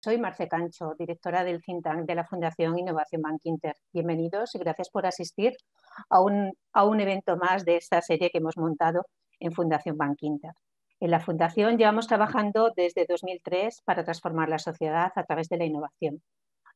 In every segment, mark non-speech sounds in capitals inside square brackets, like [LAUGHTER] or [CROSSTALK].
Soy Marce Cancho, directora del think tank de la Fundación Innovación Bank Inter. Bienvenidos y gracias por asistir a un, a un evento más de esta serie que hemos montado en Fundación Bank Inter. En la Fundación llevamos trabajando desde 2003 para transformar la sociedad a través de la innovación.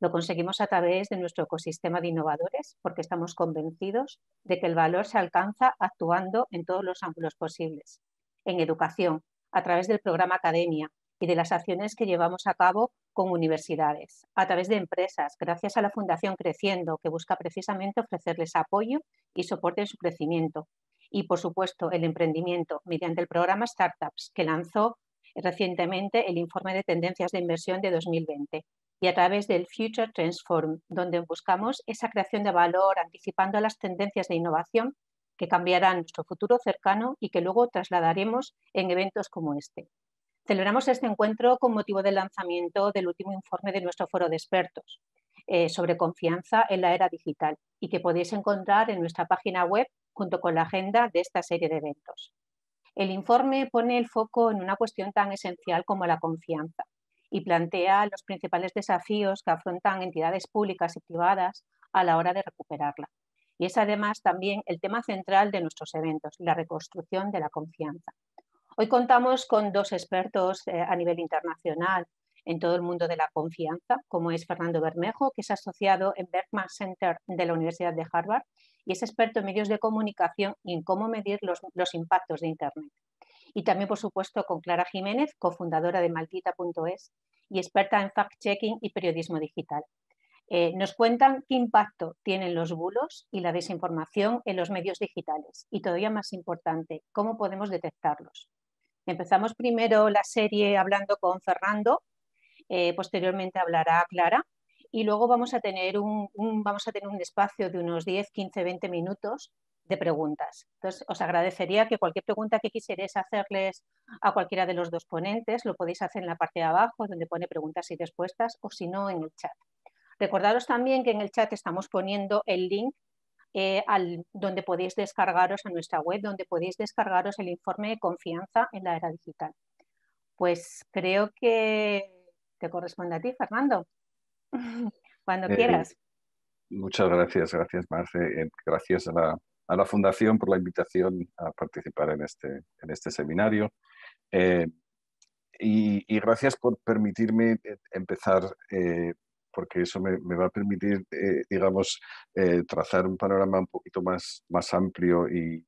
Lo conseguimos a través de nuestro ecosistema de innovadores porque estamos convencidos de que el valor se alcanza actuando en todos los ángulos posibles. En educación, a través del programa Academia y de las acciones que llevamos a cabo con universidades, a través de empresas, gracias a la Fundación Creciendo, que busca precisamente ofrecerles apoyo y soporte en su crecimiento. Y, por supuesto, el emprendimiento mediante el programa Startups, que lanzó recientemente el informe de tendencias de inversión de 2020 y a través del Future Transform, donde buscamos esa creación de valor anticipando las tendencias de innovación que cambiarán nuestro futuro cercano y que luego trasladaremos en eventos como este. Celebramos este encuentro con motivo del lanzamiento del último informe de nuestro foro de expertos eh, sobre confianza en la era digital y que podéis encontrar en nuestra página web junto con la agenda de esta serie de eventos. El informe pone el foco en una cuestión tan esencial como la confianza y plantea los principales desafíos que afrontan entidades públicas y privadas a la hora de recuperarla. Y es además también el tema central de nuestros eventos, la reconstrucción de la confianza. Hoy contamos con dos expertos eh, a nivel internacional en todo el mundo de la confianza, como es Fernando Bermejo, que es asociado en Berkman Center de la Universidad de Harvard y es experto en medios de comunicación y en cómo medir los, los impactos de Internet y también, por supuesto, con Clara Jiménez, cofundadora de Maldita.es y experta en fact-checking y periodismo digital. Eh, nos cuentan qué impacto tienen los bulos y la desinformación en los medios digitales y todavía más importante, cómo podemos detectarlos. Empezamos primero la serie hablando con Fernando, eh, posteriormente hablará Clara y luego vamos a tener un, vamos a tener un espacio de unos 10, 15, 20 minutos de preguntas. Entonces, os agradecería que cualquier pregunta que quisierais hacerles a cualquiera de los dos ponentes lo podéis hacer en la parte de abajo donde pone preguntas y respuestas o si no en el chat. Recordaros también que en el chat estamos poniendo el link eh, al, donde podéis descargaros a nuestra web, donde podéis descargaros el informe de confianza en la era digital. Pues creo que te corresponde a ti, Fernando. [LAUGHS] Cuando eh, quieras. Muchas gracias, gracias Marce. Eh, gracias a la, a la Fundación por la invitación a participar en este, en este seminario. Eh, y, gracias por permitirme empezar, porque eso me, va a permitir, digamos, trazar un panorama un poquito más, más amplio y,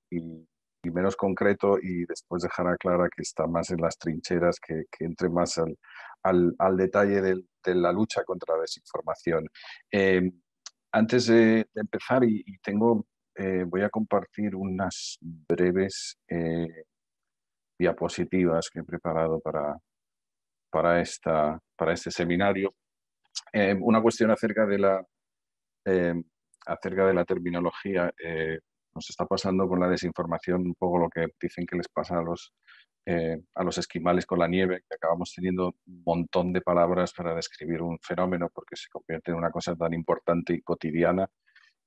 menos concreto y después dejar a Clara que está más en las trincheras, que, entre más al, al, detalle de, la lucha contra la desinformación. antes de, empezar, y, tengo eh, voy a compartir unas breves eh, diapositivas que he preparado para, para, esta, para este seminario. Eh, una cuestión acerca de la, acerca de la terminología. nos está pasando con la desinformación un poco lo que dicen que les pasa a los, a los esquimales con la nieve, que acabamos teniendo un montón de palabras para describir un fenómeno porque se convierte en una cosa tan importante y cotidiana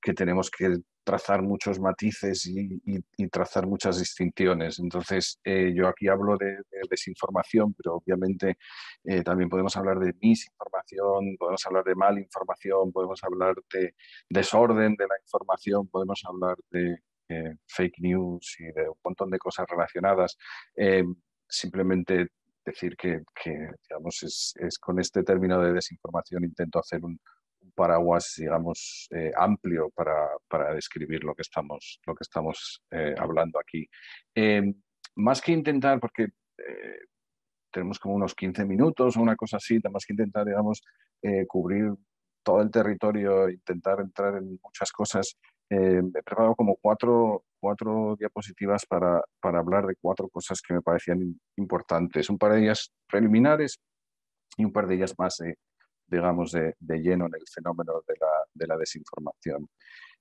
que tenemos que trazar muchos matices y, trazar muchas distinciones. Entonces, eh, yo aquí hablo de, desinformación, pero obviamente eh, también podemos hablar de misinformación, podemos hablar de malinformación, podemos hablar de desorden de la información, podemos hablar de eh, fake news y de un montón de cosas relacionadas. simplemente decir que, digamos, es, es, con este término de desinformación intento hacer un, paraguas, digamos, eh, amplio para, para, describir lo que estamos, lo que estamos eh, hablando aquí. Em, más que intentar, porque eh, tenemos como unos 15 minutos o una cosa así, más que intentar, digamos, cubrir todo el territorio, intentar entrar en muchas cosas, he preparado como cuatro, cuatro diapositivas para, para hablar de cuatro cosas que me parecían importantes. Un par de ellas preliminares y un par de ellas más digamos, de, lleno en el fenómeno de la, desinformación.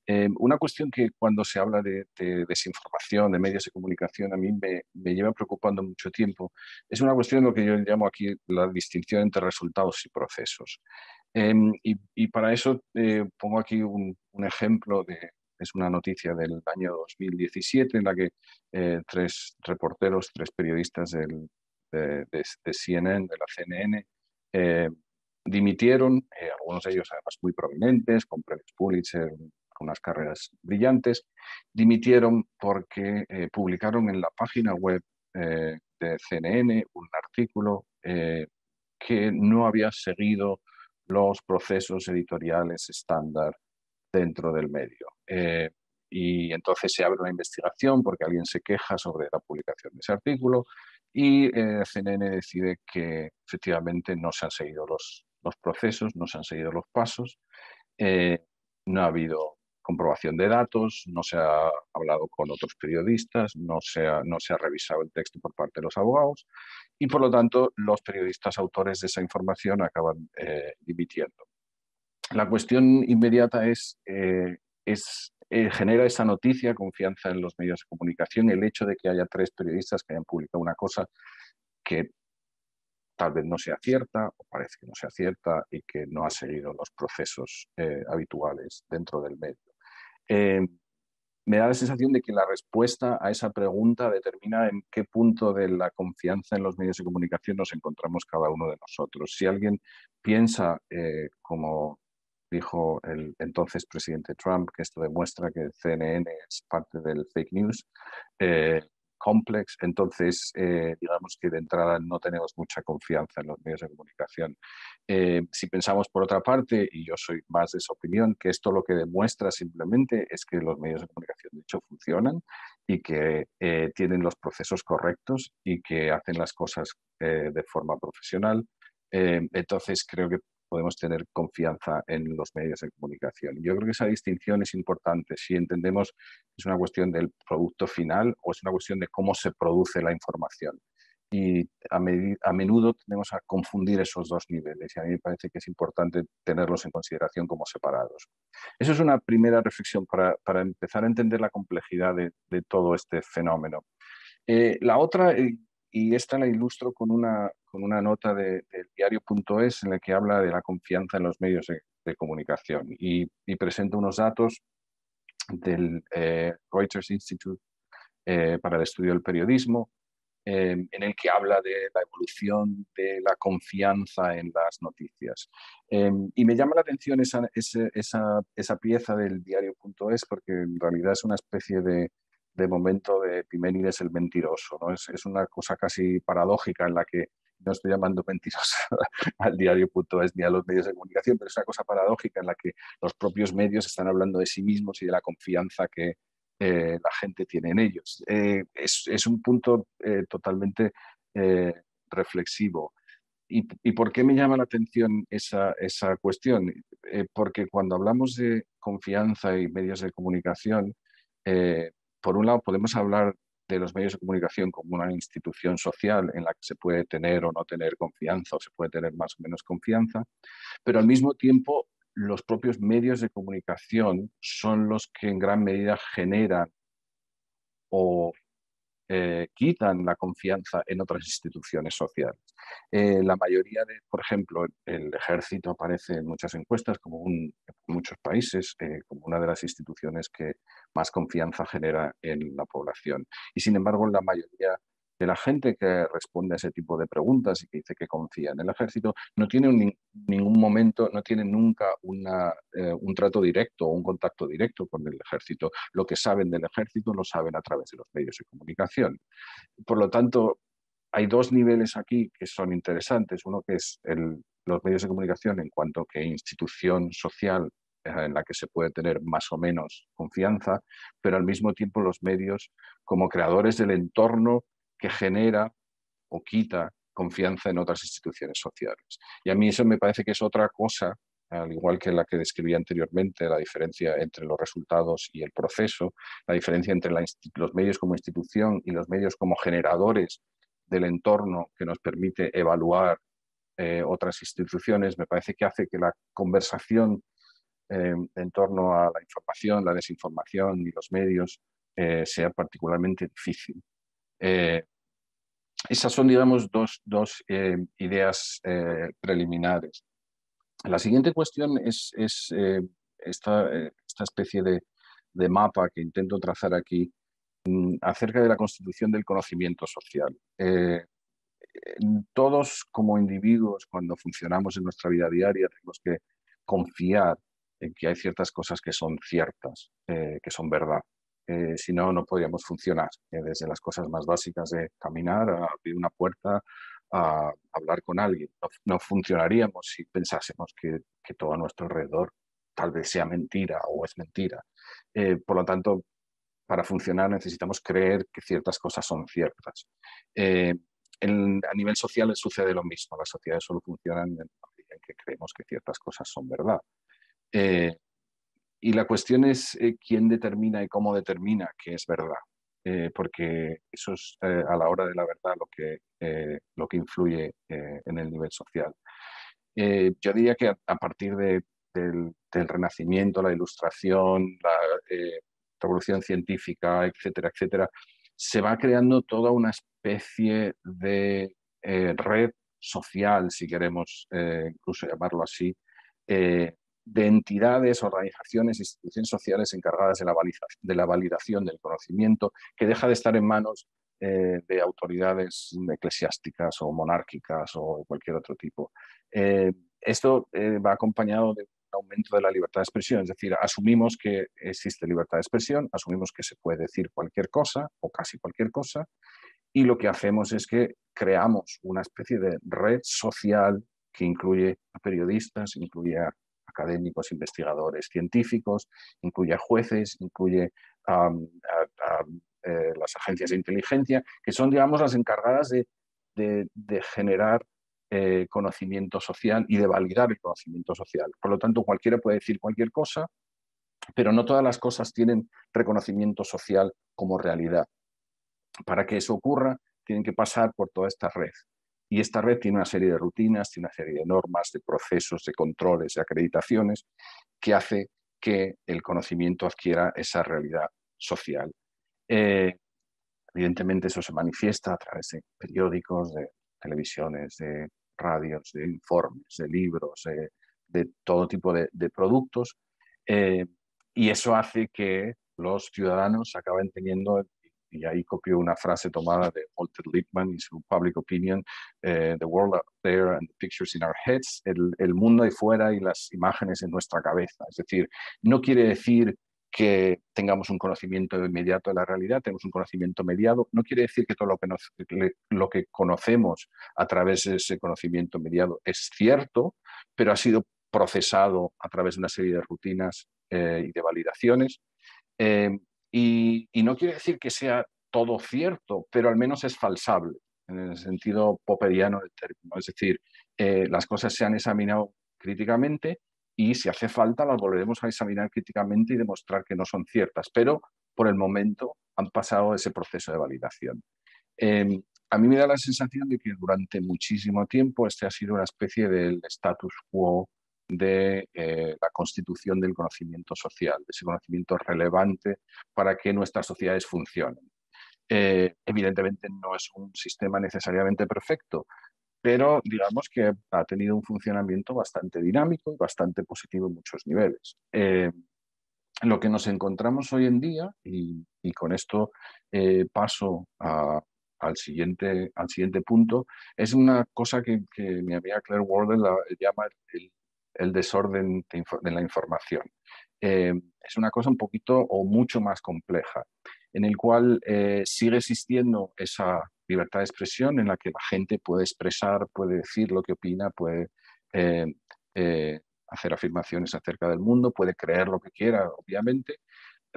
Eh, una cuestión que cuando se habla de, desinformación, de medios de comunicación, a mí me, lleva preocupando mucho tiempo, es una cuestión de lo que yo llamo aquí la distinción entre resultados y procesos. Em, y, para eso eh, pongo aquí un, ejemplo de, es una noticia del año 2017 en la que eh, tres reporteros, tres periodistas del, de, CNN, de la CNN, dimitieron, algunos de ellos además muy prominentes, con premios Pulitzer, con unas carreras brillantes, dimitieron porque publicaron en la página web de CNN un artículo que no había seguido los procesos editoriales estándar dentro del medio. Eh, y entonces se abre una investigación porque alguien se queja sobre la publicación de ese artículo y eh, CNN decide que efectivamente no se han seguido los, los procesos, no se han seguido los pasos, eh, no ha habido comprobación de datos, no se ha hablado con otros periodistas, no se ha, no se ha revisado el texto por parte de los abogados y por lo tanto los periodistas autores de esa información acaban eh, dimitiendo. La cuestión inmediata es, eh, es eh, genera esa noticia, confianza en los medios de comunicación, el hecho de que haya tres periodistas que hayan publicado una cosa que tal vez no sea cierta o parece que no sea cierta y que no ha seguido los procesos habituales dentro del medio me da la sensación de que la respuesta a esa pregunta determina en qué punto de la confianza en los medios de comunicación nos encontramos cada uno de nosotros. Si alguien piensa, eh, como dijo el entonces presidente Trump, que esto demuestra que CNN es parte del fake news, eh, complex, entonces eh, digamos que de entrada no tenemos mucha confianza en los medios de comunicación. Eh, si pensamos por otra parte, y yo soy más de esa opinión, que esto lo que demuestra simplemente es que los medios de comunicación de hecho funcionan y que eh, tienen los procesos correctos y que hacen las cosas de forma profesional, entonces creo que podemos tener confianza en los medios de comunicación. Yo creo que esa distinción es importante si entendemos que es una cuestión del producto final o es una cuestión de cómo se produce la información. Y a, a menudo tenemos a confundir esos dos niveles y a mí me parece que es importante tenerlos en consideración como separados. Eso es una primera reflexión para, para empezar a entender la complejidad de, de todo este fenómeno. Eh, la otra, y esta la ilustro con una, con una nota del diario.es en la que habla de la confianza en los medios de, comunicación y, presento unos datos del eh, Reuters Institute eh, para el estudio del periodismo, em, en el que habla de la evolución de la confianza en las noticias. Em, y me llama la atención esa, esa, esa pieza del diario.es porque en realidad es una especie de, de momento de Epiménides el mentiroso. ¿no? Es, es, una cosa casi paradójica en la que no estoy llamando [LAUGHS] mentiroso al diario.es ni a los medios de comunicación, pero es una cosa paradójica en la que los propios medios están hablando de sí mismos y de la confianza que eh, la gente tiene en ellos. Eh, es, es, un punto eh, totalmente reflexivo. ¿Y, ¿Y, por qué me llama la atención esa, esa cuestión? porque cuando hablamos de confianza y medios de comunicación, por un lado, podemos hablar de los medios de comunicación como una institución social en la que se puede tener o no tener confianza o se puede tener más o menos confianza, pero al mismo tiempo los propios medios de comunicación son los que en gran medida generan o eh, quitan la confianza en otras instituciones sociales. Eh, la mayoría de, por ejemplo, el ejército aparece en muchas encuestas como en muchos países eh, como una de las instituciones que más confianza genera en la población. Y sin embargo, la mayoría de la gente que responde a ese tipo de preguntas y que dice que confía en el ejército no tiene ningún momento, no tiene nunca eh, un trato directo o un contacto directo con el ejército. Lo que saben del ejército lo saben a través de los medios de comunicación. Por lo tanto, hay dos niveles aquí que son interesantes. Uno que es los medios de comunicación en cuanto que institución social en la que se puede tener más o menos confianza, pero al mismo tiempo los medios como creadores del entorno que genera o quita confianza en otras instituciones sociales. Y a mí eso me parece que es otra cosa, al igual que la que describí anteriormente, la diferencia entre los resultados y el proceso, la diferencia entre los medios como institución y los medios como generadores del entorno que nos permite evaluar eh, otras instituciones, me parece que hace que la conversación eh, en torno a la información, la desinformación y los medios eh, sea particularmente difícil. Eh, esas son, digamos, dos, dos eh, ideas eh, preliminares. La siguiente cuestión es, es esta, esta, especie de, de, mapa que intento trazar aquí mm, acerca de la constitución del conocimiento social. todos como individuos, cuando funcionamos en nuestra vida diaria, tenemos que confiar en que hay ciertas cosas que son ciertas, eh, que son verdad. Eh, si no, no podríamos funcionar, desde las cosas más básicas de caminar, a abrir una puerta, a hablar con alguien. No, funcionaríamos si pensásemos que, que, todo a nuestro alrededor tal vez sea mentira o es mentira. por lo tanto, para funcionar necesitamos creer que ciertas cosas son ciertas a nivel social sucede lo mismo. Las sociedades solo funcionan en, en que creemos que ciertas cosas son verdad. Eh, y la cuestión es eh, quién determina y cómo determina que es verdad, eh, porque eso es a la hora de la verdad lo que, lo que influye en el nivel social. yo diría que a, partir del, Renacimiento, la Ilustración, la Revolución Científica, etcétera, etcétera, se va creando toda una especie de eh, red social, si queremos eh, incluso llamarlo así, eh, de entidades, organizaciones, instituciones sociales encargadas de la, validación del conocimiento, que deja de estar en manos de autoridades eclesiásticas o monárquicas o cualquier otro tipo. esto va acompañado de aumento de la libertad de expresión. Es decir, asumimos que existe libertad de expresión, asumimos que se puede decir cualquier cosa o casi cualquier cosa, y lo que hacemos es que creamos una especie de red social que incluye a periodistas, incluye a académicos, investigadores, científicos, incluye a jueces, incluye a, eh, las agencias de inteligencia, que son, digamos, las encargadas de, generar eh, conocimiento social y de validar el conocimiento social. Por lo tanto, cualquiera puede decir cualquier cosa, pero no todas las cosas tienen reconocimiento social como realidad. Para que eso ocurra, tienen que pasar por toda esta red. Y esta red tiene una serie de rutinas, tiene una serie de normas, de procesos, de controles, de acreditaciones, que hace que el conocimiento adquiera esa realidad social. Eh, evidentemente eso se manifiesta a través de periódicos, de televisiones, de radios, de informes, de libros, de todo tipo de, productos. Eh, y eso hace que los ciudadanos acaben teniendo, y ahí copio una frase tomada de Walter Lippmann y su Public Opinion, eh, The World Out There and the Pictures in Our Heads, el, el mundo ahí fuera y las imágenes en nuestra cabeza. Es decir, no quiere decir que tengamos un conocimiento inmediato de la realidad, tenemos un conocimiento mediado. No quiere decir que todo lo que, lo que conocemos a través de ese conocimiento mediado es cierto, pero ha sido procesado a través de una serie de rutinas eh, y de validaciones. Eh, y, no quiere decir que sea todo cierto, pero al menos es falsable, en el sentido poperiano del término. Es decir, eh, las cosas se han examinado críticamente y si hace falta las volveremos a examinar críticamente y demostrar que no son ciertas, pero por el momento han pasado ese proceso de validación. Em, a mí me da la sensación de que durante muchísimo tiempo este ha sido una especie del status quo de eh, la constitución del conocimiento social, de ese conocimiento relevante para que nuestras sociedades funcionen. Eh, evidentemente no es un sistema necesariamente perfecto, pero digamos que ha tenido un funcionamiento bastante dinámico y bastante positivo en muchos niveles. Eh, lo que nos encontramos hoy en día, y, con esto paso al, siguiente, al siguiente punto, es una cosa que, mi amiga Claire Warden la, llama el, desorden de, la información. Eh, es una cosa un poquito o mucho más compleja, en el cual sigue existiendo esa libertad de expresión en la que la gente puede expresar, puede decir lo que opina, puede eh, eh, hacer afirmaciones acerca del mundo, puede creer lo que quiera, obviamente,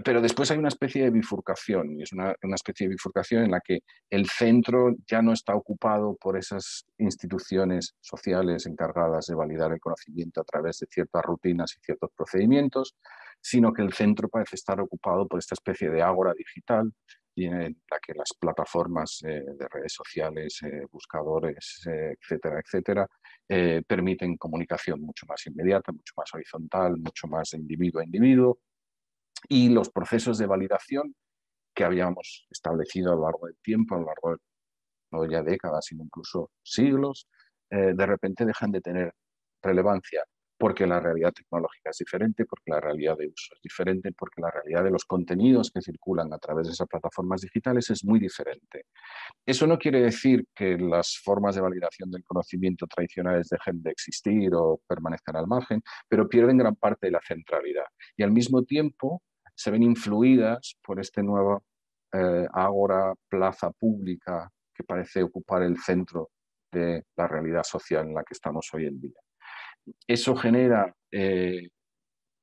pero después hay una especie de bifurcación, y es una, una, especie de bifurcación en la que el centro ya no está ocupado por esas instituciones sociales encargadas de validar el conocimiento a través de ciertas rutinas y ciertos procedimientos, sino que el centro parece estar ocupado por esta especie de ágora digital en la que las plataformas eh, de redes sociales, eh, buscadores, eh, etcétera, etcétera, permiten comunicación mucho más inmediata, mucho más horizontal, mucho más de individuo a individuo. Y los procesos de validación que habíamos establecido a lo largo del tiempo, a lo largo de no ya décadas, sino incluso siglos, de repente dejan de tener relevancia porque la realidad tecnológica es diferente, porque la realidad de uso es diferente, porque la realidad de los contenidos que circulan a través de esas plataformas digitales es muy diferente. Eso no quiere decir que las formas de validación del conocimiento tradicionales dejen de existir o permanezcan al margen, pero pierden gran parte de la centralidad y al mismo tiempo se ven influidas por este nuevo eh, ágora, plaza pública que parece ocupar el centro de la realidad social en la que estamos hoy en día. Eso genera, eh,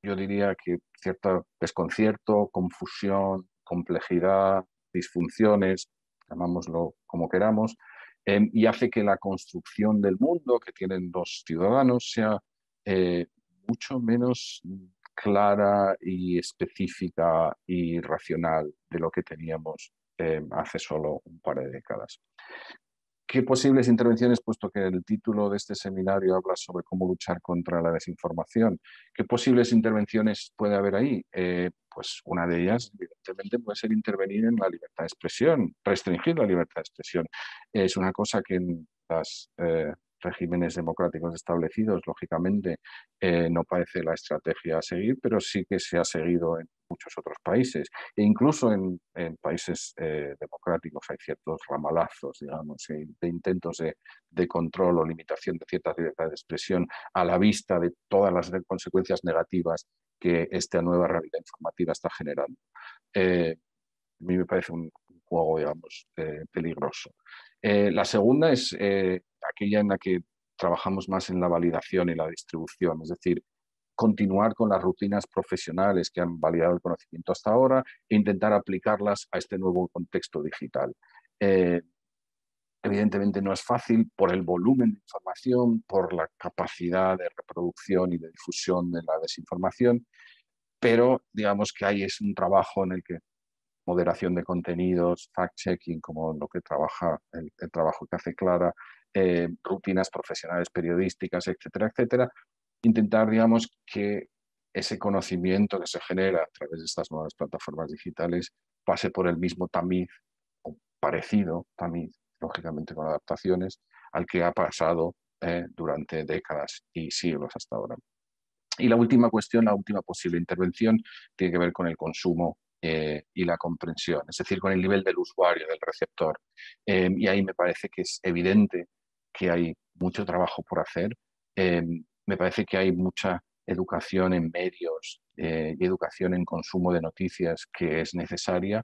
yo diría que cierto desconcierto, confusión, complejidad, disfunciones, llamámoslo como queramos, em, y hace que la construcción del mundo que tienen los ciudadanos sea eh, mucho menos clara y específica y racional de lo que teníamos em, hace solo un par de décadas. ¿Qué posibles intervenciones, puesto que el título de este seminario habla sobre cómo luchar contra la desinformación? ¿Qué posibles intervenciones puede haber ahí? Eh, pues una de ellas, evidentemente, puede ser intervenir en la libertad de expresión, restringir la libertad de expresión. Es una cosa que en las eh, regímenes democráticos establecidos, lógicamente, eh, no parece la estrategia a seguir, pero sí que se ha seguido en muchos otros países. E incluso en, países eh, democráticos hay ciertos ramalazos, digamos, eh, de intentos de, control o limitación de ciertas libertades de expresión a la vista de todas las consecuencias negativas que esta nueva realidad informativa está generando. a mí me parece un, juego, digamos, peligroso. la segunda es aquella en la que trabajamos más en la validación y la distribución, es decir, continuar con las rutinas profesionales que han validado el conocimiento hasta ahora e intentar aplicarlas a este nuevo contexto digital. Eh, evidentemente no es fácil por el volumen de información, por la capacidad de reproducción y de difusión de la desinformación, pero digamos que ahí es un trabajo en el que moderación de contenidos, fact-checking, como lo que trabaja el, trabajo que hace Clara, eh, rutinas profesionales periodísticas, etcétera, etcétera, intentar, digamos, que ese conocimiento que se genera a través de estas nuevas plataformas digitales pase por el mismo tamiz o parecido tamiz, lógicamente con adaptaciones, al que ha pasado eh, durante décadas y siglos hasta ahora. Y la última cuestión, la última posible intervención, tiene que ver con el consumo eh, y la comprensión, es decir, con el nivel del usuario, del receptor. y ahí me parece que es evidente que hay mucho trabajo por hacer. Me parece que hay mucha educación en medios eh, y educación en consumo de noticias que es necesaria.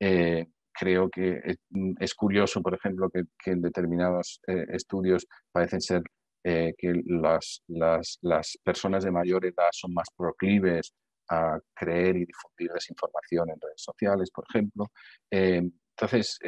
Eh, creo que es, curioso, por ejemplo, que, en determinados eh, estudios parecen ser que las, las, las, personas de mayor edad son más proclives a creer y difundir desinformación en redes sociales, por ejemplo. Em, entonces,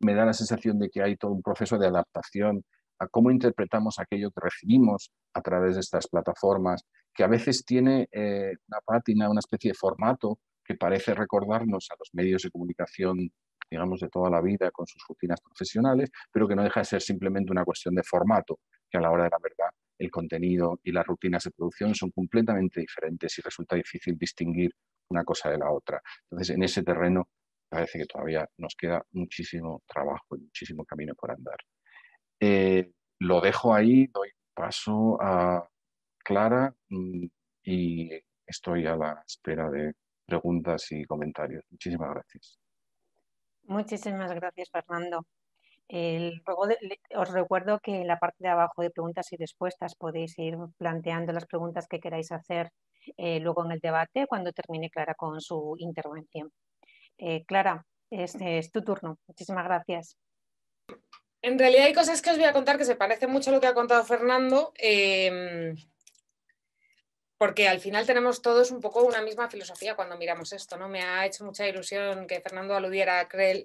me da la sensación de que hay todo un proceso de adaptación cómo interpretamos aquello que recibimos a través de estas plataformas, que a veces tiene eh, una pátina, una especie de formato que parece recordarnos a los medios de comunicación, digamos, de toda la vida con sus rutinas profesionales, pero que no deja de ser simplemente una cuestión de formato, que a la hora de la verdad el contenido y las rutinas de producción son completamente diferentes y resulta difícil distinguir una cosa de la otra. Entonces, en ese terreno parece que todavía nos queda muchísimo trabajo y muchísimo camino por andar. Eh, lo dejo ahí, doy paso a Clara y estoy a la espera de preguntas y comentarios. Muchísimas gracias. Muchísimas gracias, Fernando. os recuerdo que en la parte de abajo de preguntas y respuestas podéis ir planteando las preguntas que queráis hacer eh, luego en el debate cuando termine Clara con su intervención. Eh, Clara, es, tu turno. Muchísimas gracias. En realidad hay cosas que os voy a contar que se parecen mucho a lo que ha contado Fernando, em, porque al final tenemos todos un poco una misma filosofía cuando miramos esto. ¿no? Me ha hecho mucha ilusión que Fernando aludiera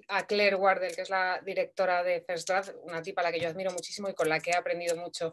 a Claire Wardell, que es la directora de First Draft, una tipa a la que yo admiro muchísimo y con la que he aprendido mucho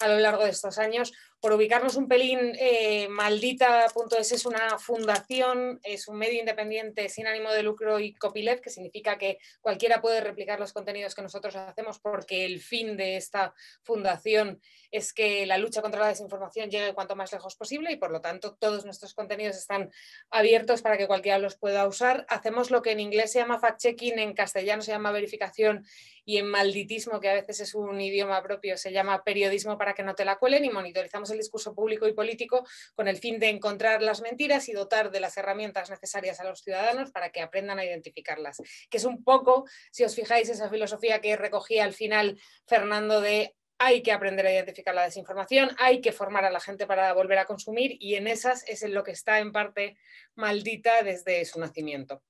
a lo largo de estos años. Por ubicarnos un pelín, eh, Maldita.es es una fundación, es un medio independiente sin ánimo de lucro y copyleft, que significa que cualquiera puede replicar los contenidos que nosotros hacemos porque el fin de esta fundación es que la lucha contra la desinformación llegue cuanto más lejos posible y por lo tanto todos nuestros contenidos están abiertos para que cualquiera los pueda usar. Hacemos lo que en inglés se llama fact-checking, en castellano se llama verificación y en malditismo, que a veces es un idioma propio, se llama periodismo para que no te la cuelen y monitorizamos el discurso público y político con el fin de encontrar las mentiras y dotar de las herramientas necesarias a los ciudadanos para que aprendan a identificarlas. Que es un poco, si os fijáis, esa filosofía que recogía al final Fernando de hay que aprender a identificar la desinformación, hay que formar a la gente para volver a consumir y en esas es en lo que está en parte maldita desde su nacimiento.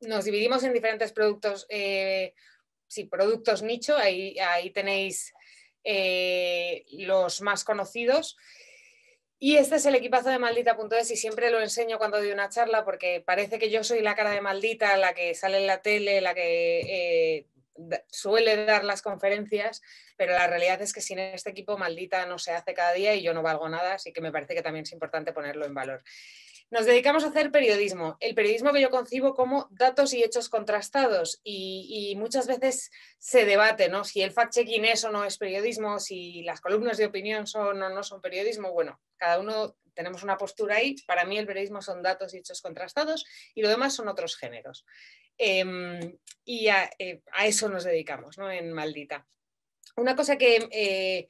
Nos dividimos en diferentes productos, eh, sí, productos nicho, ahí, ahí tenéis eh, los más conocidos. Y este es el equipazo de maldita.es y siempre lo enseño cuando doy una charla porque parece que yo soy la cara de maldita, la que sale en la tele, la que eh, suele dar las conferencias, pero la realidad es que sin este equipo maldita no se hace cada día y yo no valgo nada, así que me parece que también es importante ponerlo en valor. Nos dedicamos a hacer periodismo, el periodismo que yo concibo como datos y hechos contrastados y, muchas veces se debate ¿no? si el fact-checking es o no es periodismo, si las columnas de opinión son o no son periodismo. Bueno, cada uno tenemos una postura ahí. Para mí el periodismo son datos y hechos contrastados y lo demás son otros géneros. Em, y eh, a, eso nos dedicamos ¿no? en Maldita. Una cosa que eh,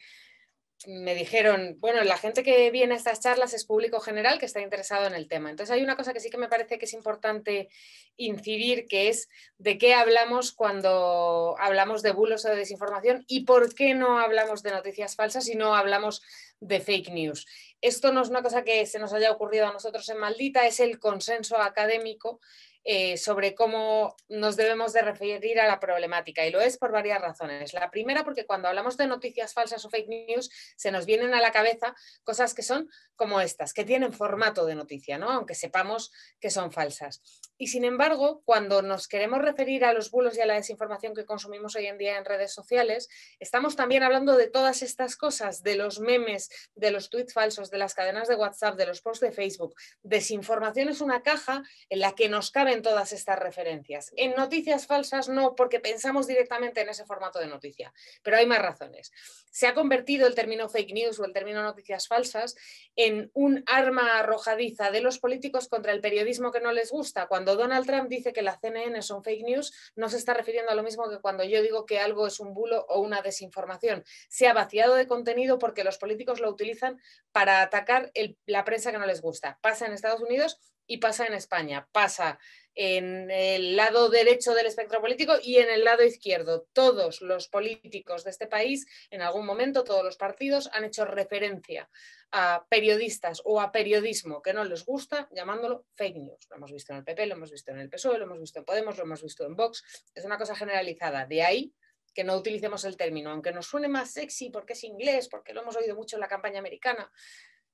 me dijeron, bueno, la gente que viene a estas charlas es público general que está interesado en el tema. Entonces hay una cosa que sí que me parece que es importante incidir, que es de qué hablamos cuando hablamos de bulos o de desinformación y por qué no hablamos de noticias falsas y no hablamos de fake news. Esto no es una cosa que se nos haya ocurrido a nosotros en Maldita, es el consenso académico eh, sobre cómo nos debemos de referir a la problemática y lo es por varias razones. La primera porque cuando hablamos de noticias falsas o fake news se nos vienen a la cabeza cosas que son como estas, que tienen formato de noticia, ¿no? aunque sepamos que son falsas. Y sin embargo, cuando nos queremos referir a los bulos y a la desinformación que consumimos hoy en día en redes sociales, estamos también hablando de todas estas cosas, de los memes, de los tweets falsos, de las cadenas de WhatsApp, de los posts de Facebook. Desinformación es una caja en la que nos caben todas estas referencias. En noticias falsas no, porque pensamos directamente en ese formato de noticia, pero hay más razones. Se ha convertido el término fake news o el término noticias falsas en un arma arrojadiza de los políticos contra el periodismo que no les gusta. Cuando Donald Trump dice que la CNN son fake news, no se está refiriendo a lo mismo que cuando yo digo que algo es un bulo o una desinformación. Se ha vaciado de contenido porque los políticos lo utilizan para atacar la prensa que no les gusta. Pasa en Estados Unidos y pasa en España. Pasa en el lado derecho del espectro político y en el lado izquierdo. Todos los políticos de este país, en algún momento, todos los partidos han hecho referencia a periodistas o a periodismo que no les gusta, llamándolo fake news. Lo hemos visto en el PP, lo hemos visto en el PSOE, lo hemos visto en Podemos, lo hemos visto en Vox. Es una cosa generalizada. De ahí que no utilicemos el término, aunque nos suene más sexy porque es inglés, porque lo hemos oído mucho en la campaña americana,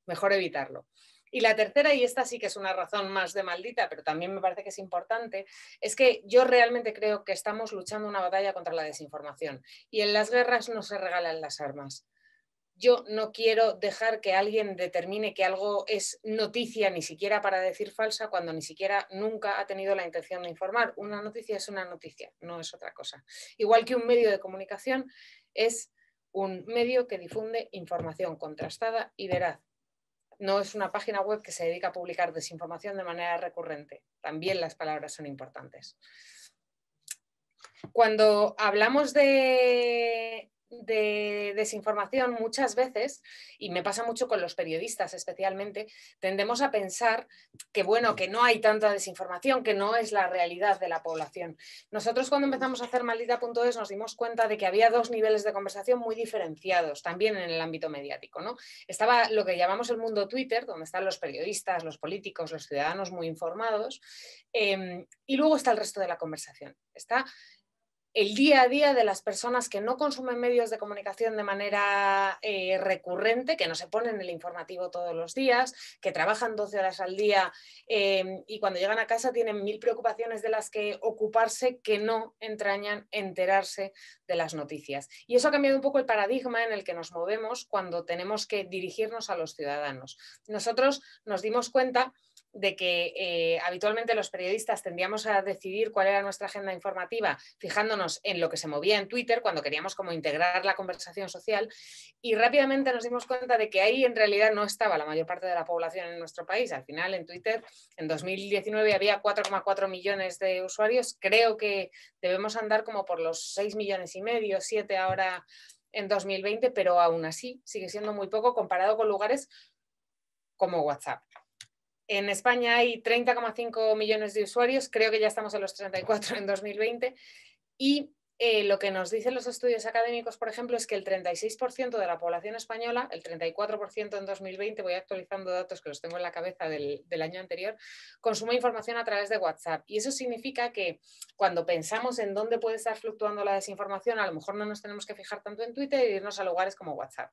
mejor evitarlo. Y la tercera, y esta sí que es una razón más de maldita, pero también me parece que es importante, es que yo realmente creo que estamos luchando una batalla contra la desinformación. Y en las guerras no se regalan las armas. Yo no quiero dejar que alguien determine que algo es noticia ni siquiera para decir falsa cuando ni siquiera nunca ha tenido la intención de informar. Una noticia es una noticia, no es otra cosa. Igual que un medio de comunicación es un medio que difunde información contrastada y veraz no es una página web que se dedica a publicar desinformación de manera recurrente. También las palabras son importantes. Cuando hablamos de de desinformación muchas veces, y me pasa mucho con los periodistas especialmente, tendemos a pensar que bueno, que no hay tanta desinformación, que no es la realidad de la población. Nosotros cuando empezamos a hacer maldita.es nos dimos cuenta de que había dos niveles de conversación muy diferenciados también en el ámbito mediático. ¿no? Estaba lo que llamamos el mundo Twitter, donde están los periodistas, los políticos, los ciudadanos muy informados, em, y luego está el resto de la conversación. Está el día a día de las personas que no consumen medios de comunicación de manera eh, recurrente, que no se ponen el informativo todos los días, que trabajan 12 horas al día em, y cuando llegan a casa tienen mil preocupaciones de las que ocuparse que no entrañan enterarse de las noticias. Y eso ha cambiado un poco el paradigma en el que nos movemos cuando tenemos que dirigirnos a los ciudadanos. Nosotros nos dimos cuenta de que eh, habitualmente los periodistas tendíamos a decidir cuál era nuestra agenda informativa fijándonos en lo que se movía en Twitter cuando queríamos como integrar la conversación social y rápidamente nos dimos cuenta de que ahí en realidad no estaba la mayor parte de la población en nuestro país. Al final en Twitter en 2019 había 4,4 millones de usuarios. Creo que debemos andar como por los 6 millones y medio, 7 ahora en 2020, pero aún así sigue siendo muy poco comparado con lugares como WhatsApp. En España hay 30,5 millones de usuarios, creo que ya estamos en los 34 en 2020, y eh, lo que nos dicen los estudios académicos, por ejemplo, es que el 36% de la población española, el 34% en 2020, voy actualizando datos que los tengo en la cabeza del, del, año anterior, consume información a través de WhatsApp. Y eso significa que cuando pensamos en dónde puede estar fluctuando la desinformación, a lo mejor no nos tenemos que fijar tanto en Twitter e irnos a lugares como WhatsApp.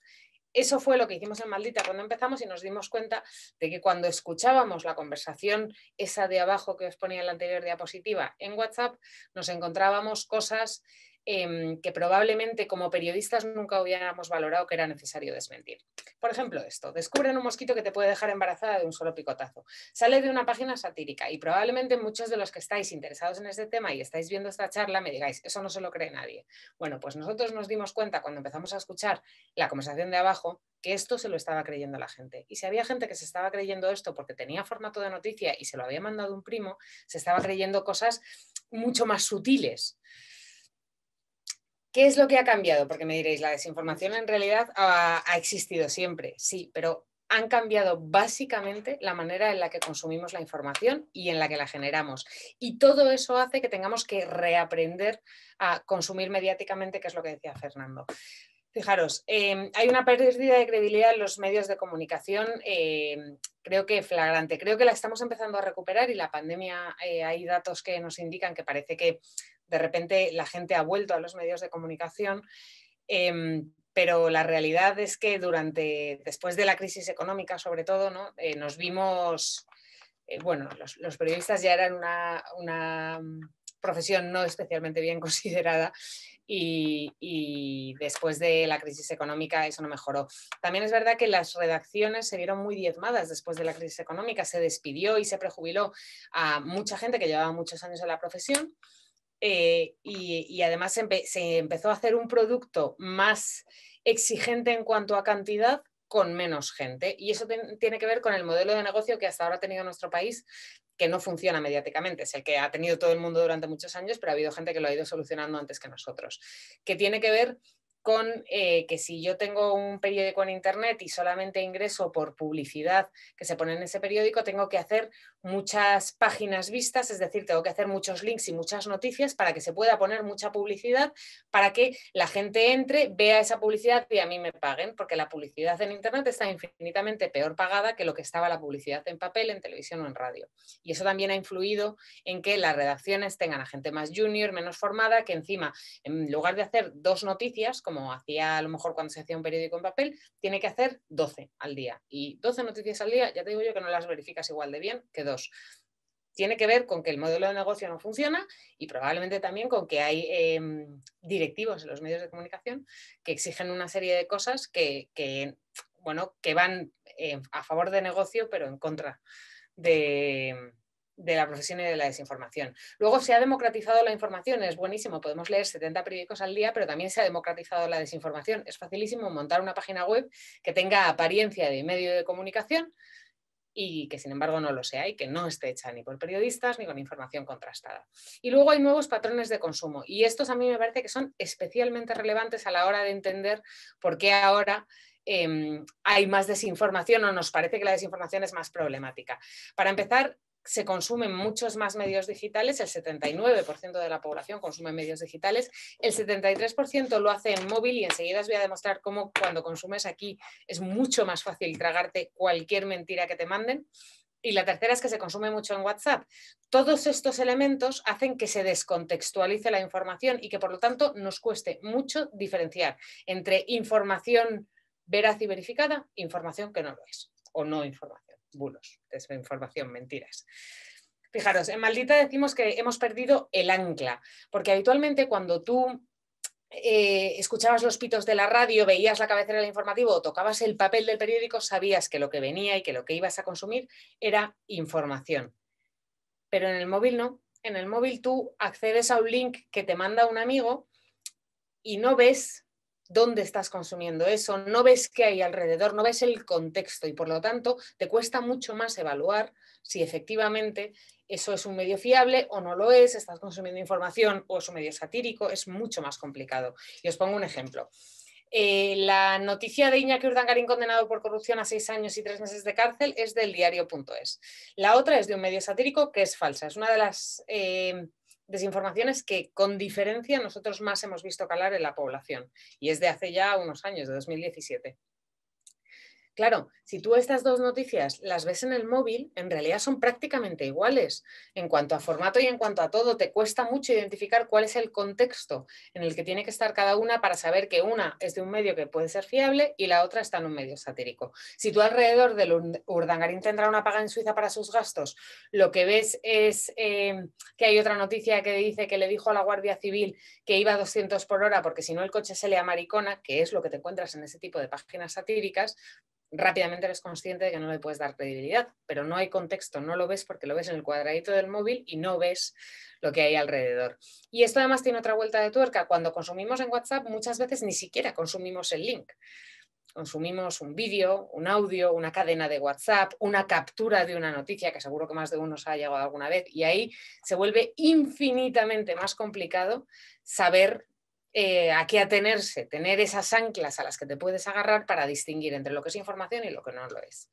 Eso fue lo que hicimos en Maldita cuando empezamos y nos dimos cuenta de que cuando escuchábamos la conversación, esa de abajo que os ponía en la anterior diapositiva, en WhatsApp, nos encontrábamos cosas Em, que probablemente como periodistas nunca hubiéramos valorado que era necesario desmentir. Por ejemplo, esto, descubren un mosquito que te puede dejar embarazada de un solo picotazo. Sale de una página satírica y probablemente muchos de los que estáis interesados en este tema y estáis viendo esta charla me digáis, eso no se lo cree nadie. Bueno, pues nosotros nos dimos cuenta cuando empezamos a escuchar la conversación de abajo que esto se lo estaba creyendo la gente. Y si había gente que se estaba creyendo esto porque tenía formato de noticia y se lo había mandado un primo, se estaba creyendo cosas mucho más sutiles. ¿Qué es lo que ha cambiado? Porque me diréis, la desinformación en realidad ha, existido siempre, sí, pero han cambiado básicamente la manera en la que consumimos la información y en la que la generamos. Y todo eso hace que tengamos que reaprender a consumir mediáticamente, que es lo que decía Fernando. Fijaros, em, hay una pérdida de credibilidad en los medios de comunicación, em, creo que flagrante. Creo que la estamos empezando a recuperar y la pandemia, eh, hay datos que nos indican que parece que de repente la gente ha vuelto a los medios de comunicación, em, pero la realidad es que durante, después de la crisis económica sobre todo, ¿no? Eh, nos vimos, eh, bueno, los, periodistas ya eran una, profesión no especialmente bien [LAUGHS] considerada y, y, después de la crisis económica eso no mejoró. También es verdad que las redacciones se vieron muy diezmadas después de la crisis económica, se despidió y se prejubiló a mucha gente que llevaba muchos años en la profesión eh, y, además se, empezó a hacer un producto más exigente en cuanto a cantidad con menos gente. Y eso tiene que ver con el modelo de negocio que hasta ahora ha tenido nuestro país, que no funciona mediáticamente. Es el que ha tenido todo el mundo durante muchos años, pero ha habido gente que lo ha ido solucionando antes que nosotros. Que tiene que ver con eh, que si yo tengo un periódico en Internet y solamente ingreso por publicidad que se pone en ese periódico, tengo que hacer muchas páginas vistas, es decir, tengo que hacer muchos links y muchas noticias para que se pueda poner mucha publicidad, para que la gente entre, vea esa publicidad y a mí me paguen, porque la publicidad en Internet está infinitamente peor pagada que lo que estaba la publicidad en papel, en televisión o en radio. Y eso también ha influido en que las redacciones tengan a gente más junior, menos formada, que encima, en lugar de hacer dos noticias, como hacía a lo mejor cuando se hacía un periódico en papel, tiene que hacer 12 al día. Y 12 noticias al día, ya te digo yo que no las verificas igual de bien que dos. Tiene que ver con que el modelo de negocio no funciona y probablemente también con que hay em, directivos en los medios de comunicación que exigen una serie de cosas que, bueno, que van eh, a favor de negocio, pero en contra de, de la profesión y de la desinformación. Luego se ha democratizado la información, es buenísimo, podemos leer 70 periódicos al día, pero también se ha democratizado la desinformación. Es facilísimo montar una página web que tenga apariencia de medio de comunicación y que sin embargo no lo sea y que no esté hecha ni por periodistas ni con información contrastada. Y luego hay nuevos patrones de consumo y estos a mí me parece que son especialmente relevantes a la hora de entender por qué ahora em, hay más desinformación o nos parece que la desinformación es más problemática. Para empezar, se consumen muchos más medios digitales, el 79% de la población consume medios digitales, el 73% lo hace en móvil y enseguida os voy a demostrar cómo cuando consumes aquí es mucho más fácil tragarte cualquier mentira que te manden. Y la tercera es que se consume mucho en WhatsApp. Todos estos elementos hacen que se descontextualice la información y que por lo tanto nos cueste mucho diferenciar entre información veraz y verificada, información que no lo es o no información bulos, desinformación, mentiras. Fijaros, en Maldita decimos que hemos perdido el ancla, porque habitualmente cuando tú eh, escuchabas los pitos de la radio, veías la cabecera del informativo o tocabas el papel del periódico, sabías que lo que venía y que lo que ibas a consumir era información. Pero en el móvil no. En el móvil tú accedes a un link que te manda un amigo y no ves dónde estás consumiendo eso, no ves qué hay alrededor, no ves el contexto y por lo tanto te cuesta mucho más evaluar si efectivamente eso es un medio fiable o no lo es, estás consumiendo información o es un medio satírico, es mucho más complicado. Y os pongo un ejemplo. Eh, la noticia de Iñaki Urdangarín condenado por corrupción a seis años y tres meses de cárcel es del diario.es. La otra es de un medio satírico que es falsa. Es una de las eh, desinformaciones que con diferencia nosotros más hemos visto calar en la población y es de hace ya unos años, de 2017. Claro, si tú estas dos noticias las ves en el móvil, en realidad son prácticamente iguales. En cuanto a formato y en cuanto a todo, te cuesta mucho identificar cuál es el contexto en el que tiene que estar cada una para saber que una es de un medio que puede ser fiable y la otra está en un medio satírico. Si tú alrededor del Urdangarín tendrá una paga en Suiza para sus gastos, lo que ves es eh, que hay otra noticia que dice que le dijo a la Guardia Civil que iba a 200 por hora porque si no el coche se le amaricona, que es lo que te encuentras en ese tipo de páginas satíricas, rápidamente eres consciente de que no le puedes dar credibilidad, pero no hay contexto, no lo ves porque lo ves en el cuadradito del móvil y no ves lo que hay alrededor. Y esto además tiene otra vuelta de tuerca. Cuando consumimos en WhatsApp muchas veces ni siquiera consumimos el link. Consumimos un vídeo, un audio, una cadena de WhatsApp, una captura de una noticia que seguro que más de uno se ha llegado alguna vez y ahí se vuelve infinitamente más complicado saber eh, a qué atenerse, tener esas anclas a las que te puedes agarrar para distinguir entre lo que es información y lo que no lo es.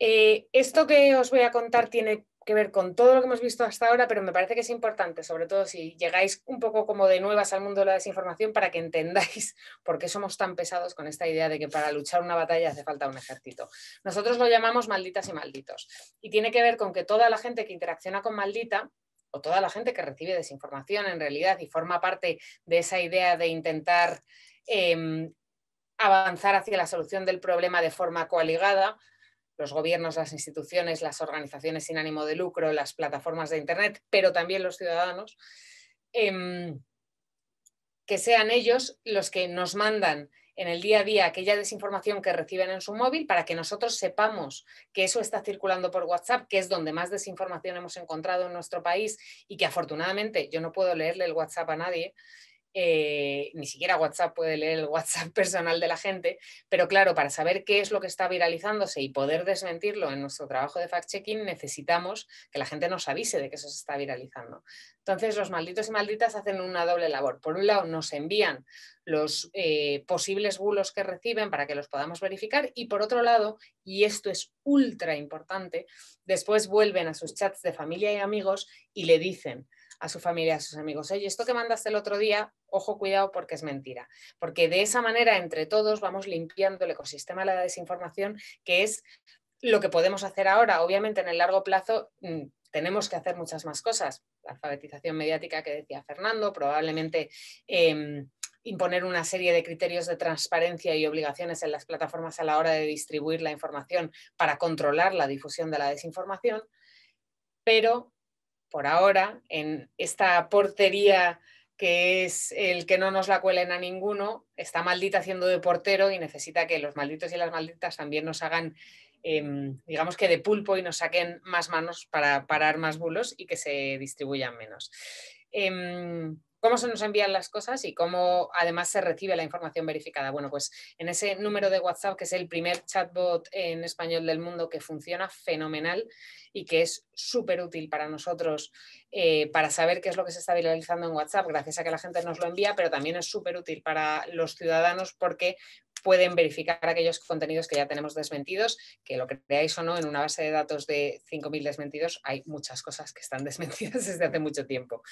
Eh, esto que os voy a contar tiene que ver con todo lo que hemos visto hasta ahora, pero me parece que es importante, sobre todo si llegáis un poco como de nuevas al mundo de la desinformación, para que entendáis [LAUGHS] por qué somos tan pesados con esta idea de que para luchar una batalla hace falta un ejército. Nosotros lo llamamos malditas y malditos. Y tiene que ver con que toda la gente que interacciona con maldita o toda la gente que recibe desinformación en realidad y forma parte de esa idea de intentar em, avanzar hacia la solución del problema de forma coaligada, los gobiernos, las instituciones, las organizaciones sin ánimo de lucro, las plataformas de Internet, pero también los ciudadanos, em, que sean ellos los que nos mandan en el día a día aquella desinformación que reciben en su móvil para que nosotros sepamos que eso está circulando por WhatsApp, que es donde más desinformación hemos encontrado en nuestro país y que afortunadamente yo no puedo leerle el WhatsApp a nadie, eh, ni siquiera WhatsApp puede leer el WhatsApp [LAUGHS] personal de la gente, pero claro, para saber qué es lo que está viralizándose y poder desmentirlo en nuestro trabajo de fact-checking, necesitamos que la gente nos avise de que eso se está viralizando. Entonces, los malditos y malditas hacen una doble labor. Por un lado, nos envían los eh, posibles bulos que reciben para que los podamos verificar y por otro lado, y esto es ultra importante, después vuelven a sus chats de familia y amigos y le dicen, a su familia, a sus amigos, oye, esto que mandaste el otro día, ojo, cuidado porque es mentira. Porque de esa manera, entre todos, vamos limpiando el ecosistema de la desinformación, que es lo que podemos hacer ahora. Obviamente, en el largo plazo mm, tenemos que hacer muchas más cosas. La alfabetización mediática que decía Fernando, probablemente... Em, imponer una serie de criterios de transparencia y obligaciones en las plataformas a la hora de distribuir la información para controlar la difusión de la desinformación, pero por ahora, en esta portería que es el que no nos la cuelen a ninguno, está maldita haciendo de portero y necesita que los malditos y las malditas también nos hagan, em, digamos que de pulpo y nos saquen más manos para parar más bulos y que se distribuyan menos. Em, cómo se nos envían las cosas y cómo además se recibe la información verificada. Bueno, pues en ese número de WhatsApp, que es el primer chatbot en español del mundo que funciona fenomenal y que es súper útil para nosotros eh, para saber qué es lo que se está viralizando en WhatsApp, gracias a que la gente nos lo envía, pero también es súper útil para los ciudadanos porque pueden verificar aquellos contenidos que ya tenemos desmentidos, que lo creáis o no, en una base de datos de 5.000 desmentidos hay muchas cosas que están [LAUGHS] desmentidas desde hace mucho tiempo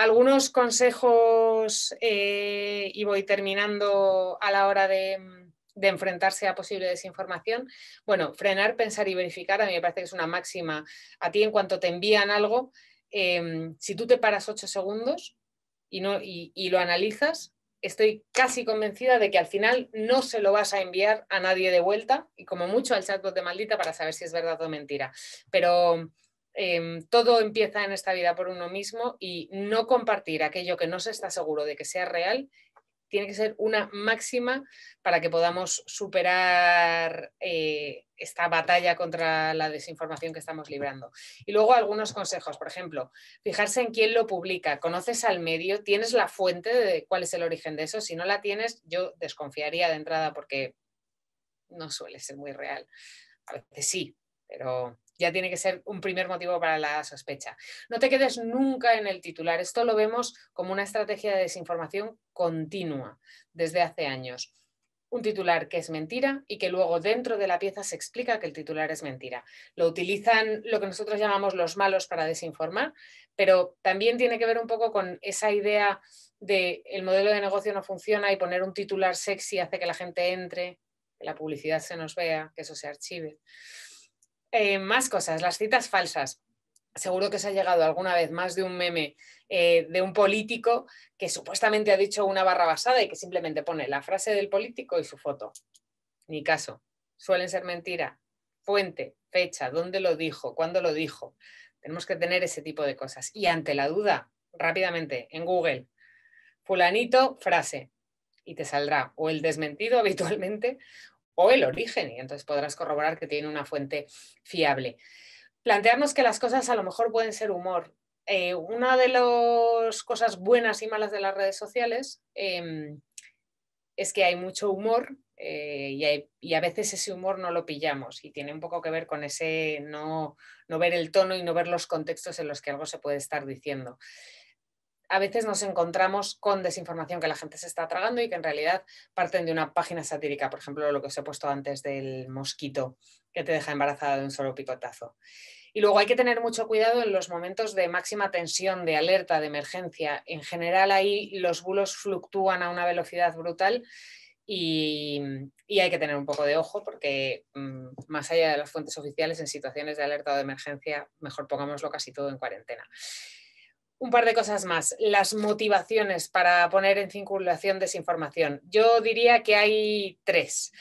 algunos consejos eh, y voy terminando a la hora de, enfrentarse a posible desinformación. Bueno, frenar, pensar y verificar, a mí me parece que es una máxima. A ti en cuanto te envían algo, em, si tú te paras ocho segundos y, y, lo analizas, estoy casi convencida de que al final no se lo vas a enviar a nadie de vuelta y como mucho al chatbot de maldita para saber si es verdad o mentira. Pero Em, todo empieza en esta vida por uno mismo y no compartir aquello que no se está seguro de que sea real tiene que ser una máxima para que podamos superar eh, esta batalla contra la desinformación que estamos librando. Y luego algunos consejos, por ejemplo, fijarse en quién lo publica, conoces al medio, tienes la fuente de cuál es el origen de eso. Si no la tienes, yo desconfiaría de entrada porque no suele ser muy real. A veces sí, pero ya tiene que ser un primer motivo para la sospecha. No te quedes nunca en el titular. Esto lo vemos como una estrategia de desinformación continua desde hace años. Un titular que es mentira y que luego dentro de la pieza se explica que el titular es mentira. Lo utilizan lo que nosotros llamamos los malos para desinformar, pero también tiene que ver un poco con esa idea de el modelo de negocio no funciona y poner un titular sexy hace que la gente entre, que la publicidad se nos vea, que eso se archive. Eh, más cosas, las citas falsas. Seguro que se ha llegado alguna vez más de un meme eh, de un político que supuestamente ha dicho una barra basada y que simplemente pone la frase del político y su foto. Ni caso. Suelen ser mentira. Fuente, fecha, dónde lo dijo, cuándo lo dijo. Tenemos que tener ese tipo de cosas. Y ante la duda, rápidamente, en Google, fulanito, frase. Y te saldrá o el desmentido [LAUGHS] habitualmente o el origen, y entonces podrás corroborar que tiene una fuente fiable. Plantearnos que las cosas a lo mejor pueden ser humor. Eh, una de las cosas buenas y malas de las redes sociales em, es que hay mucho humor eh, y, a veces ese humor no lo pillamos y tiene un poco que ver con ese no, no ver el tono y no ver los contextos en los que algo se puede estar diciendo a veces nos encontramos con desinformación que la gente se está tragando y que en realidad parten de una página satírica, por ejemplo, lo que os he puesto antes del mosquito que te deja embarazada de un solo picotazo. Y luego hay que tener mucho cuidado en los momentos de máxima tensión, de alerta, de emergencia. En general ahí los bulos fluctúan a una velocidad brutal y, hay que tener un poco de ojo porque mm, más allá de las fuentes oficiales, en situaciones de alerta o de emergencia, mejor pongámoslo casi todo en cuarentena un par de cosas más. Las motivaciones para poner en circulación desinformación. Yo diría que hay tres.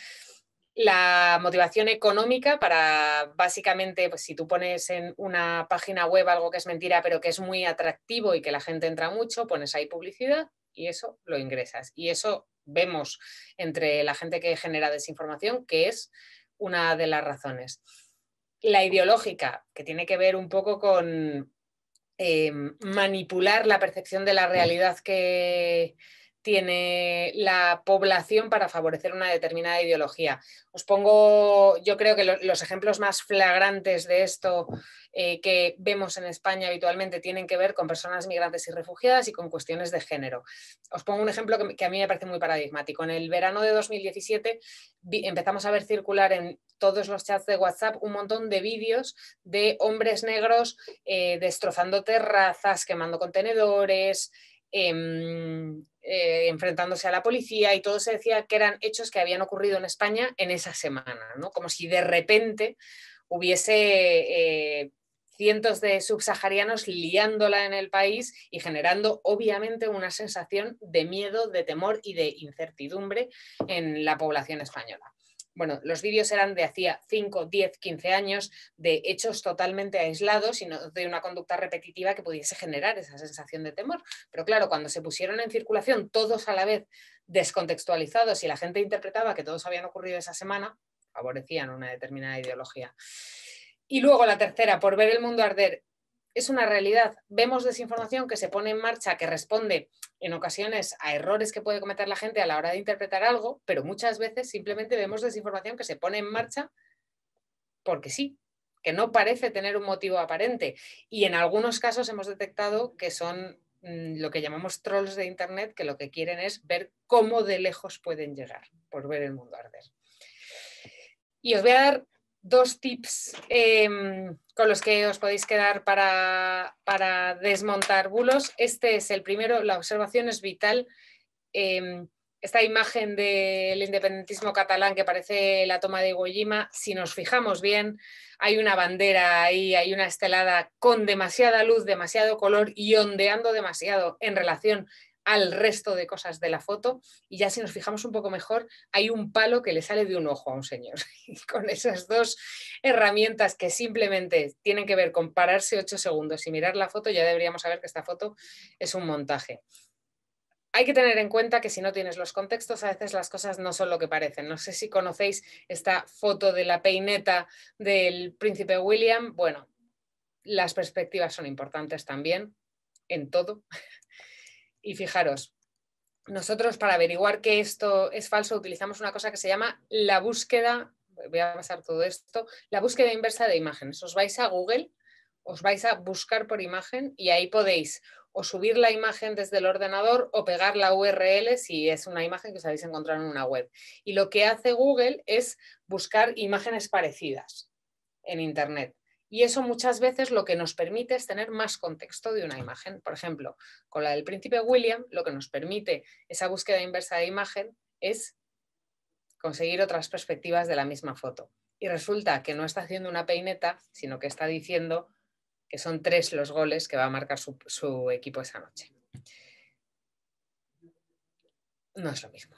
La motivación económica para básicamente, pues si tú pones en una página web algo que es mentira, pero que es muy atractivo y que la gente entra mucho, pones ahí publicidad y eso lo ingresas. Y eso vemos entre la gente que genera desinformación que es una de las razones. La ideológica, que tiene que ver un poco con Em, manipular la percepción de la realidad que tiene la población para favorecer una determinada ideología. Os pongo, yo creo que los ejemplos más flagrantes de esto eh, que vemos en España habitualmente tienen que ver con personas migrantes y refugiadas y con cuestiones de género. Os pongo un ejemplo que, a mí me parece muy paradigmático. En el verano de 2017 empezamos a ver circular en todos los chats de WhatsApp un montón de vídeos de hombres negros eh, destrozando terrazas, quemando contenedores. Em, eh, enfrentándose a la policía y todo se decía que eran hechos que habían ocurrido en España en esa semana, ¿no? como si de repente hubiese cientos de subsaharianos liándola en el país y generando obviamente una sensación de miedo, de temor y de incertidumbre en la población española. Bueno, los vídeos eran de hacía 5, 10, 15 años, de hechos totalmente aislados y no de una conducta repetitiva que pudiese generar esa sensación de temor. Pero claro, cuando se pusieron en circulación todos a la vez descontextualizados y la gente interpretaba que todos habían ocurrido esa semana, favorecían una determinada ideología. Y luego la tercera, por ver el mundo arder. Es una realidad. Vemos desinformación que se pone en marcha, que responde en ocasiones a errores que puede cometer la gente a la hora de interpretar algo, pero muchas veces simplemente vemos desinformación que se pone en marcha porque sí, que no parece tener un motivo aparente. Y en algunos casos hemos detectado que son mm, lo que llamamos trolls de Internet, que lo que quieren es ver cómo de lejos pueden llegar por ver el mundo arder. Y os voy a dar dos tips em, con los que os podéis quedar para, desmontar bulos. Este es el primero, la observación es vital. Em, esta imagen del independentismo catalán que parece la toma de Iwo si nos fijamos bien, hay una bandera ahí, hay una estelada con demasiada luz, demasiado color y ondeando demasiado en relación al resto de cosas de la foto y ya si nos fijamos un poco mejor, hay un palo que le sale de un ojo a un señor. [LAUGHS] Y con esas dos herramientas que simplemente tienen que ver con pararse ocho segundos y mirar la foto, ya deberíamos saber que esta foto es un montaje. Hay que tener en cuenta que si no tienes los contextos, a veces las cosas no son lo que parecen. No sé si conocéis esta foto de la peineta del príncipe William. Bueno, las perspectivas son importantes también en todo. Y fijaros, nosotros para averiguar que esto es falso utilizamos una cosa que se llama la búsqueda, voy a pasar todo esto, la búsqueda inversa de imágenes. Os vais a Google, os vais a buscar por imagen y ahí podéis o subir la imagen desde el ordenador o pegar la URL si es una imagen que os habéis encontrado en una web. Y lo que hace Google es buscar imágenes parecidas en Internet. Y eso muchas veces lo que nos permite es tener más contexto de una imagen. Por ejemplo, con la del príncipe William, lo que nos permite esa búsqueda inversa de imagen es conseguir otras perspectivas de la misma foto. Y resulta que no está haciendo una peineta, sino que está diciendo que son tres los goles que va a marcar su, su equipo esa noche. No es lo mismo.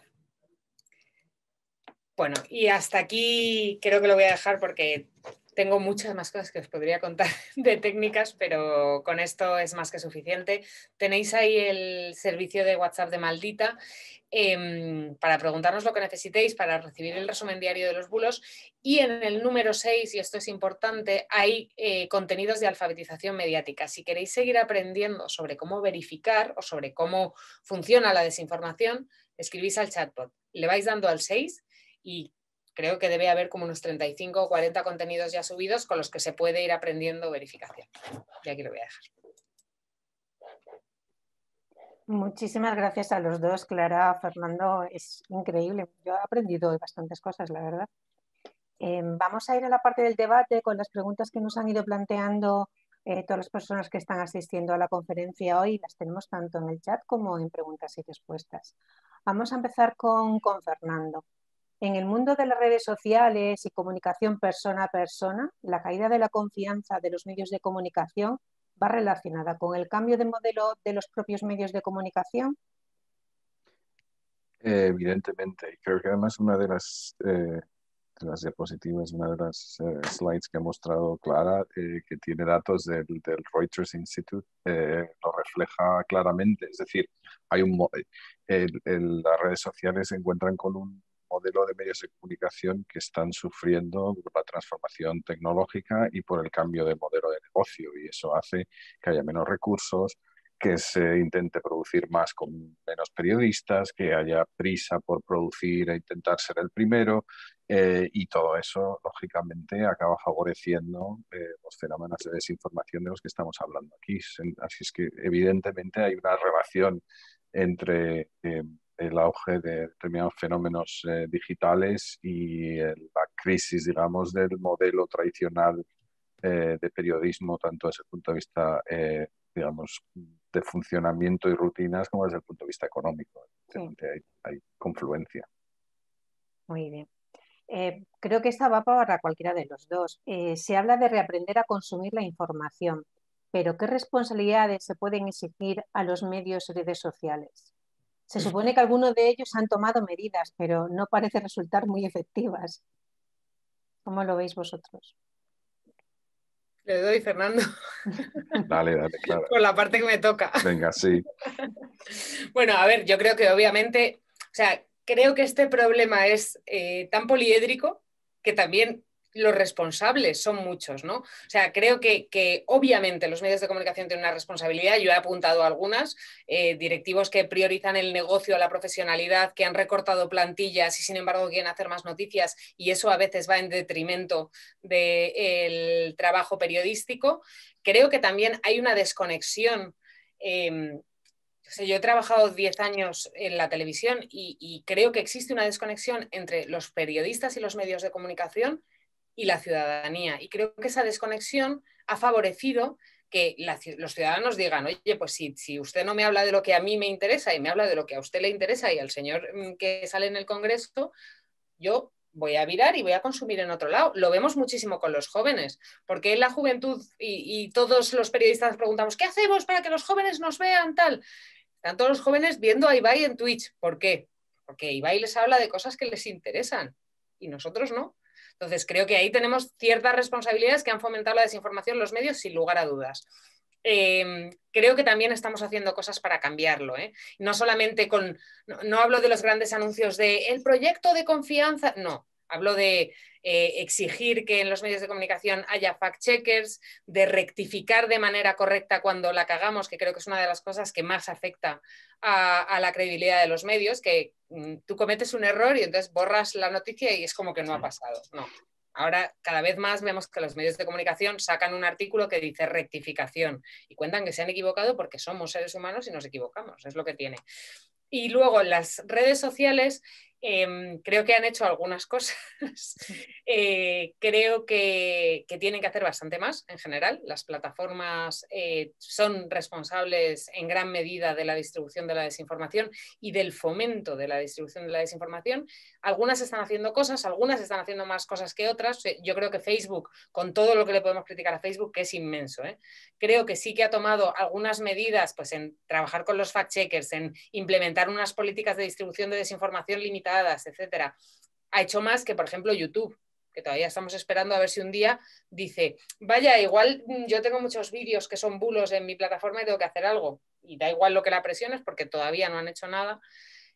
Bueno, y hasta aquí creo que lo voy a dejar porque tengo muchas más cosas que os podría contar [LAUGHS] de técnicas, pero con esto es más que suficiente. Tenéis ahí el servicio de WhatsApp de Maldita em, para preguntarnos lo que necesitéis, para recibir el resumen diario de los bulos. Y en el número 6, y esto es importante, hay eh, contenidos de alfabetización mediática. Si queréis seguir aprendiendo sobre cómo verificar o sobre cómo funciona la desinformación, escribís al chatbot. Le vais dando al 6 y creo que debe haber como unos 35 o 40 contenidos ya subidos con los que se puede ir aprendiendo verificación. Y aquí lo voy a dejar. Muchísimas gracias a los dos, Clara, Fernando, es increíble. Yo he aprendido bastantes cosas, la verdad. Em, vamos a ir a la parte del debate con las preguntas que nos han ido planteando eh, todas las personas que están asistiendo a la conferencia hoy. Las tenemos tanto en el chat como en preguntas y respuestas. Vamos a empezar con, con Fernando. En el mundo de las redes sociales y comunicación persona a persona, la caída de la confianza de los medios de comunicación va relacionada con el cambio de modelo de los propios medios de comunicación. evidentemente, creo que además una de las, eh, las diapositivas, una de las eh, slides que ha mostrado Clara, eh, que tiene datos del, Reuters Institute, lo refleja claramente. Es decir, hay un, las redes sociales se encuentran con un modelo de medios de comunicación que están sufriendo por la transformación tecnológica y por el cambio de modelo de negocio. Y eso hace que haya menos recursos, que se intente producir más con menos periodistas, que haya prisa por producir e intentar ser el primero, eh, y todo eso, lógicamente, acaba favoreciendo eh, los fenómenos de desinformación de los que estamos hablando aquí. Así es que, evidentemente, hay una relación entre eh, el auge de determinados fenómenos eh, digitales y la crisis, digamos, del modelo tradicional eh, de periodismo, tanto desde el punto de vista, eh, digamos, de funcionamiento y rutinas como desde el punto de vista económico. Hay, confluencia. Muy bien. creo que esta va para cualquiera de los dos. se habla de reaprender a consumir la información, pero ¿qué responsabilidades se pueden exigir a los medios y redes sociales? Se supone que algunos de ellos han tomado medidas, pero no parece resultar muy efectivas. ¿Cómo lo veis vosotros? Le doy, Fernando. [LAUGHS] Dale, dale, claro. Por la parte que me toca. Venga, sí. [LAUGHS] Bueno, a ver, yo creo que obviamente, o sea, creo que este problema es eh, tan poliédrico que también los responsables son muchos, ¿no? O sea, creo que, obviamente los medios de comunicación tienen una responsabilidad, yo he apuntado algunas, eh, directivos que priorizan el negocio la profesionalidad, que han recortado plantillas y sin embargo quieren hacer más noticias y eso a veces va en detrimento del trabajo periodístico. Creo que también hay una desconexión. Em, yo he trabajado 10 años en la televisión y creo que existe una desconexión entre los periodistas y los medios de comunicación y la ciudadanía. Y creo que esa desconexión ha favorecido que los ciudadanos digan, oye, pues si, si, usted no me habla de lo que a mí me interesa y me habla de lo que a usted le interesa y al señor mm, que sale en el Congreso, yo voy a virar y voy a consumir en otro lado. Lo vemos muchísimo con los jóvenes, porque la juventud y, y todos los periodistas preguntamos, ¿qué hacemos para que los jóvenes nos vean tal? Están todos los jóvenes viendo a Ibai en Twitch. ¿Por qué? Porque Ibai les habla de cosas que les interesan y nosotros no. Entonces, creo que ahí tenemos ciertas responsabilidades que han fomentado la desinformación en los medios, sin lugar a dudas. Em, creo que también estamos haciendo cosas para cambiarlo. ¿eh? No solamente con, no, hablo de los grandes anuncios de el proyecto de confianza, no. Hablo de eh, exigir que en los medios de comunicación haya fact-checkers, de rectificar de manera correcta cuando la cagamos, que creo que es una de las cosas que más afecta a, la credibilidad de los medios, que mm, tú cometes un error y entonces borras la noticia y es como que no ha pasado. No. Ahora, cada vez más vemos que los medios de comunicación sacan un artículo que dice rectificación y cuentan que se han equivocado porque somos seres humanos y nos equivocamos, es lo que tiene. Y luego las redes sociales Em, creo que han hecho algunas cosas. [LAUGHS] Eh, creo que, tienen que hacer bastante más en general. Las plataformas eh, son responsables en gran medida de la distribución de la desinformación y del fomento de la distribución de la desinformación. Algunas están haciendo cosas, algunas están haciendo más cosas que otras. Eh, yo creo que Facebook, con todo lo que le podemos criticar a Facebook, que es inmenso, creo que sí que ha tomado algunas medidas pues, en trabajar con los fact-checkers, en implementar unas políticas de distribución de desinformación limitadas etcétera, ha hecho más que, por ejemplo, YouTube, que todavía estamos esperando a ver si un día dice, vaya, igual mm, yo tengo muchos vídeos que son bulos en mi plataforma y tengo que hacer algo. Y da igual lo que la presiones porque todavía no han hecho nada.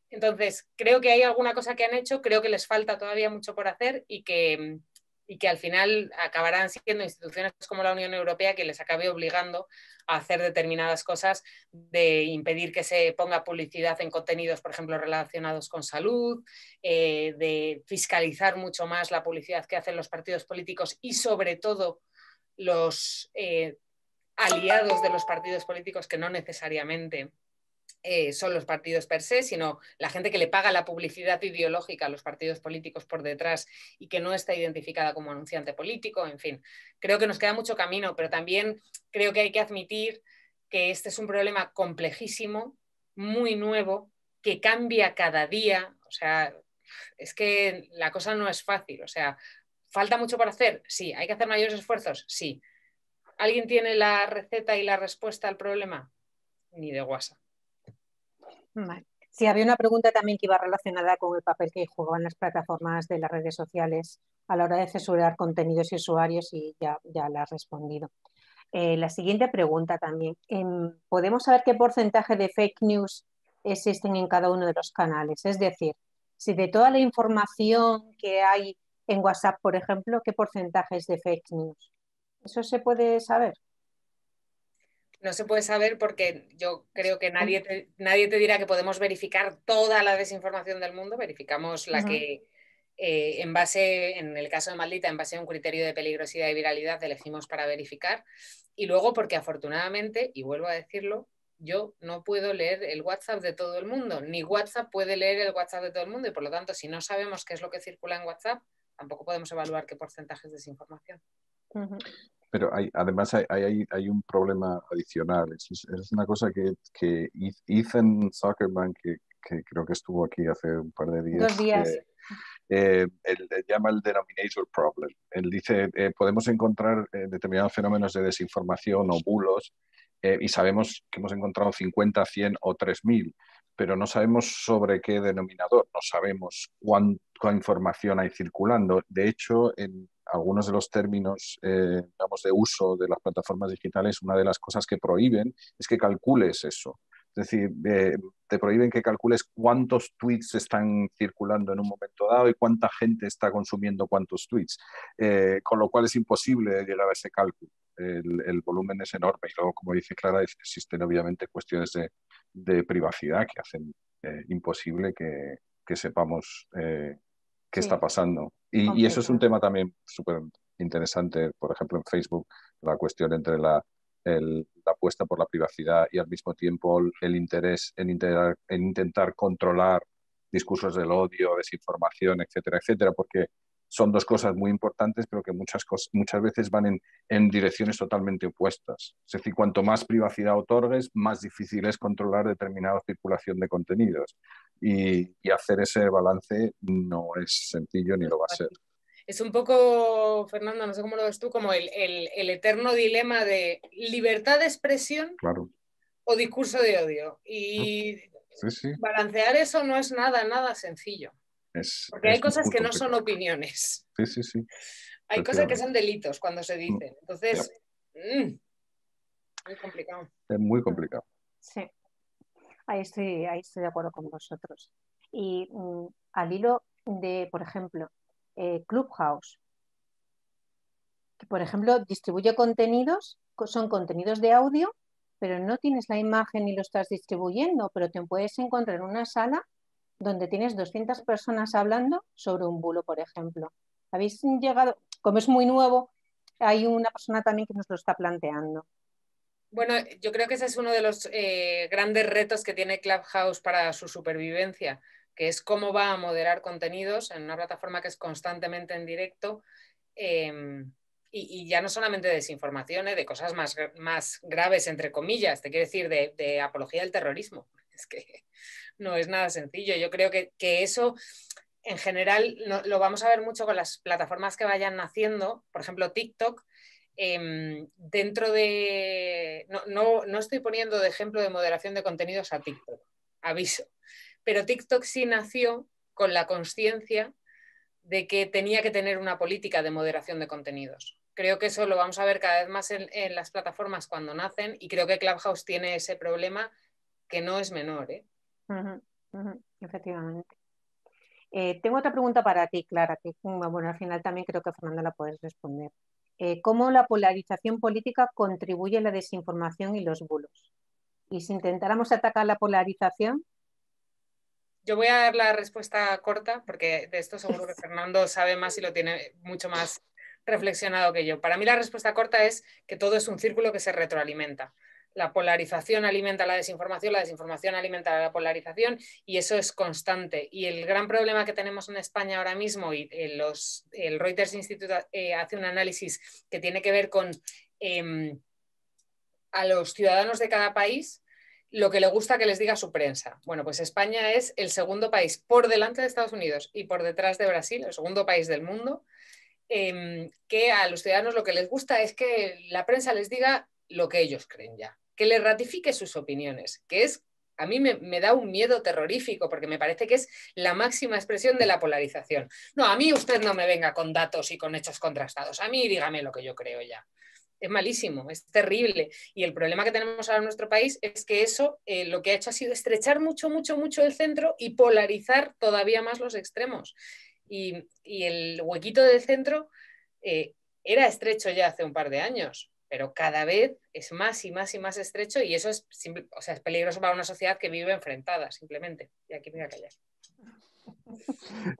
Entonces, creo que hay alguna cosa que han hecho, creo que les falta todavía mucho por hacer y que, y que al final acabarán siendo instituciones como la Unión Europea que les acabe obligando a hacer determinadas cosas, de impedir que se ponga publicidad en contenidos, por ejemplo, relacionados con salud, eh, de fiscalizar mucho más la publicidad que hacen los partidos políticos y sobre todo los eh, aliados de los partidos políticos que no necesariamente eh, son los partidos per se, sino la gente que le paga la publicidad ideológica a los partidos políticos por detrás y que no está identificada como anunciante político, en fin, creo que nos queda mucho camino, pero también creo que hay que admitir que este es un problema complejísimo, muy nuevo, que cambia cada día, o sea, es que la cosa no es fácil, o sea, ¿falta mucho por hacer? Sí, ¿hay que hacer mayores esfuerzos? Sí. ¿Alguien tiene la receta y la respuesta al problema? Ni de WhatsApp. Sí, había una pregunta también que iba relacionada con el papel que jugaban las plataformas de las redes sociales a la hora de censurar contenidos y usuarios y ya, ya la has respondido. Eh, la siguiente pregunta también. Em, ¿Podemos saber qué porcentaje de fake news existen en cada uno de los canales? Es decir, si de toda la información que hay en WhatsApp, por ejemplo, ¿qué porcentaje es de fake news? ¿Eso se puede saber? No se puede saber porque yo creo que nadie te, nadie te dirá que podemos verificar toda la desinformación del mundo, verificamos la que eh, en base, en el caso de Maldita, en base a un criterio de peligrosidad y viralidad elegimos para verificar. Y luego porque afortunadamente, y vuelvo a decirlo, yo no puedo leer el WhatsApp de todo el mundo, ni WhatsApp puede leer el WhatsApp de todo el mundo y por lo tanto, si no sabemos qué es lo que circula en WhatsApp, tampoco podemos evaluar qué porcentaje es desinformación. Pero hay, además hay, hay, hay, un problema adicional. Es, es una cosa que, que, Ethan Zuckerman, que, que, creo que estuvo aquí hace un par de días, Dos días. Eh, él, llama el denominator problem. Él dice, eh, podemos encontrar eh, determinados fenómenos de desinformación o bulos y sabemos que hemos encontrado 50, 100 o 3000, pero no sabemos sobre qué denominador, no sabemos cuánta información hay circulando. De hecho, en, algunos de los términos eh, de uso de las plataformas digitales, una de las cosas que prohíben es que calcules eso. Es decir, te prohíben que calcules cuántos tweets están circulando en un momento dado y cuánta gente está consumiendo cuántos tweets, eh, con lo cual es imposible llegar a ese cálculo. El, volumen es enorme y luego, como dice Clara, existen obviamente cuestiones de, privacidad que hacen eh, imposible que, sepamos qué está pasando. Y, eso es un tema también súper interesante, por ejemplo, en Facebook, la cuestión entre la, apuesta por la privacidad y al mismo tiempo el interés en, en intentar controlar discursos del odio, desinformación, etcétera, etcétera, porque son dos cosas muy importantes, pero que muchas, muchas veces van en, en, direcciones totalmente opuestas. Es decir, cuanto más privacidad otorgues, más difícil es controlar determinada circulación de contenidos. Y, y hacer ese balance no es sencillo ni lo va a ser. Es un poco, Fernando, no sé cómo lo ves tú, como el, el, el eterno dilema de libertad de expresión claro. o discurso de odio. Y balancear eso no es nada, nada sencillo. Porque hay cosas que no son opiniones. Sí, sí, sí. Hay cosas que son delitos cuando se dicen. Mm, Entonces, mm, muy complicado. Es muy complicado. Sí. Ahí estoy, ahí estoy de acuerdo con vosotros. Y mm, al hilo de, por ejemplo, eh, Clubhouse, que por ejemplo distribuye contenidos, son contenidos de audio, pero no tienes la imagen y lo estás distribuyendo, pero te puedes encontrar en una sala donde tienes 200 personas hablando sobre un bulo, por ejemplo. Habéis llegado, como es muy nuevo, hay una persona también que nos lo está planteando. Bueno, yo creo que ese es uno de los eh, grandes retos que tiene Clubhouse para su supervivencia, que es cómo va a moderar contenidos en una plataforma que es constantemente en directo. Em, y, ya no solamente de desinformación, eh, de cosas más, más graves, entre comillas, te quiero decir, de, apología del terrorismo. [LAUGHS] Es que no es nada sencillo. Yo creo que, eso en general lo vamos a ver mucho con las plataformas que vayan naciendo, por ejemplo TikTok, em, dentro de... No, no, estoy poniendo de ejemplo de moderación de contenidos a TikTok, aviso, pero TikTok sí nació con la conciencia de que tenía que tener una política de moderación de contenidos. Creo que eso lo vamos a ver cada vez más en, las plataformas cuando nacen y creo que Clubhouse tiene ese problema que no es menor. ¿eh? efectivamente. Eh, tengo otra pregunta para ti, Clara, que bueno, al final también creo que Fernando la puedes responder. Eh, ¿Cómo la polarización política contribuye a la desinformación y los bulos? Y si intentáramos atacar la polarización, yo voy a dar la respuesta corta, porque de esto seguro que Fernando sabe más y lo tiene mucho más reflexionado que yo. Para mí la respuesta corta es que todo es un círculo que se retroalimenta. La polarización alimenta la desinformación, la desinformación alimenta la polarización y eso es constante. Y el gran problema que tenemos en España ahora mismo, y eh, los, el Reuters Institute eh, hace un análisis que tiene que ver con em, a los ciudadanos de cada país, lo que le gusta que les diga su prensa. Bueno, pues España es el segundo país por delante de Estados Unidos y por detrás de Brasil, el segundo país del mundo, em, que a los ciudadanos lo que les gusta es que la prensa les diga lo que ellos creen ya, que les ratifique sus opiniones, que es, a mí me, me da un miedo terrorífico porque me parece que es la máxima expresión de la polarización. No, a mí usted no me venga con datos y con hechos contrastados, a mí dígame lo que yo creo ya es malísimo, es terrible. Y el problema que tenemos ahora en nuestro país es que eso eh, lo que ha hecho ha sido estrechar mucho, mucho, mucho el centro y polarizar todavía más los extremos. Y, el huequito del centro eh, era estrecho ya hace un par de años, pero cada vez es más y más y más estrecho y eso es, o sea, es peligroso para una sociedad que vive enfrentada, simplemente. Y aquí me voy a callar. [LAUGHS]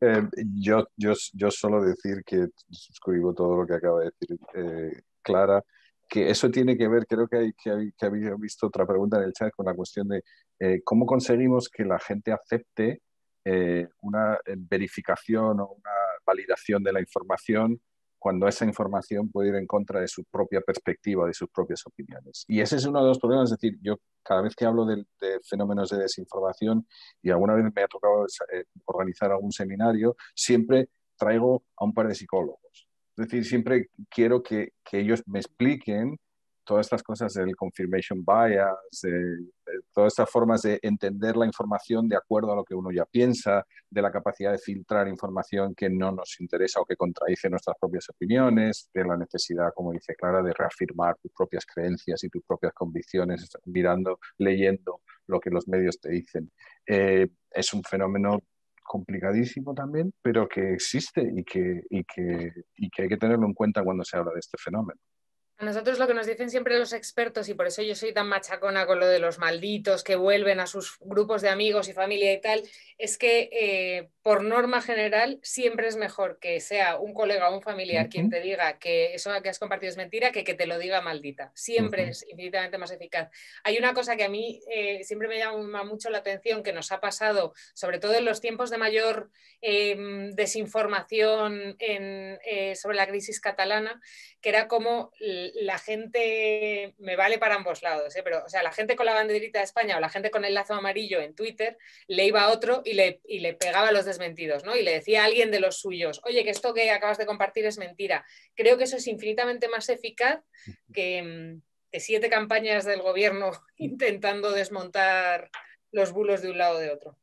Eh, yo, yo, yo solo decir que suscribo todo lo que acaba de decir clara, que eso tiene que ver, creo que, hay, que, que había visto otra pregunta en el chat con la cuestión de eh, cómo conseguimos que la gente acepte eh, una eh, verificación o una validación de la información cuando esa información puede ir en contra de su propia perspectiva, de sus propias opiniones. Y ese es uno de los problemas, es decir, yo cada vez que hablo de, de fenómenos de desinformación y alguna vez me ha tocado organizar algún seminario, siempre traigo a un par de psicólogos es decir, siempre quiero que, que ellos me expliquen todas estas cosas del confirmation bias, todas estas formas de entender la información de acuerdo a lo que uno ya piensa, de la capacidad de filtrar información que no nos interesa o que contradice nuestras propias opiniones, de la necesidad, como dice Clara, de reafirmar tus propias creencias y tus propias convicciones, mirando, leyendo lo que los medios te dicen. Eh, es un fenómeno complicadísimo también, pero que existe y que, y que, y que hay que tenerlo en cuenta cuando se habla de este fenómeno. A nosotros lo que nos dicen siempre los expertos, y por eso yo soy tan machacona con lo de los malditos que vuelven a sus grupos de amigos y familia y tal, es que eh, por norma general siempre es mejor que sea un colega o un familiar quien te diga que eso que has compartido es mentira que que te lo diga maldita. Siempre es infinitamente más eficaz. Hay una cosa que a mí eh, siempre me llama mucho la atención que nos ha pasado, sobre todo en los tiempos de mayor em, desinformación eh, sobre la crisis catalana, que era como la gente, me vale para ambos lados, ¿eh? pero o sea, la gente con la banderita de España o la gente con el lazo amarillo en Twitter le iba a otro y le, y le pegaba los desmentidos, ¿no? Y le decía a alguien de los suyos, oye, que esto que acabas de compartir es mentira. Creo que eso es infinitamente más eficaz que, siete campañas del gobierno [LAUGHS] intentando desmontar los bulos de un lado o de otro.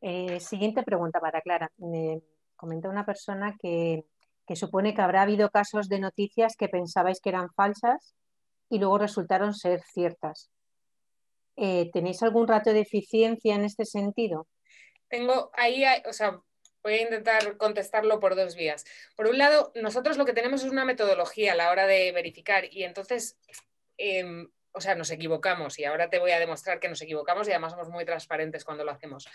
Eh, siguiente pregunta para Clara. Me comenta una persona que que supone que habrá habido casos de noticias que pensabais que eran falsas y luego resultaron ser ciertas. Eh, ¿Tenéis algún rato de eficiencia en este sentido? Tengo ahí, o sea, Voy a intentar contestarlo por dos vías. Por un lado, nosotros lo que tenemos es una metodología a la hora de verificar y entonces, em, o sea, nos equivocamos y ahora te voy a demostrar que nos equivocamos y además somos muy transparentes cuando lo hacemos,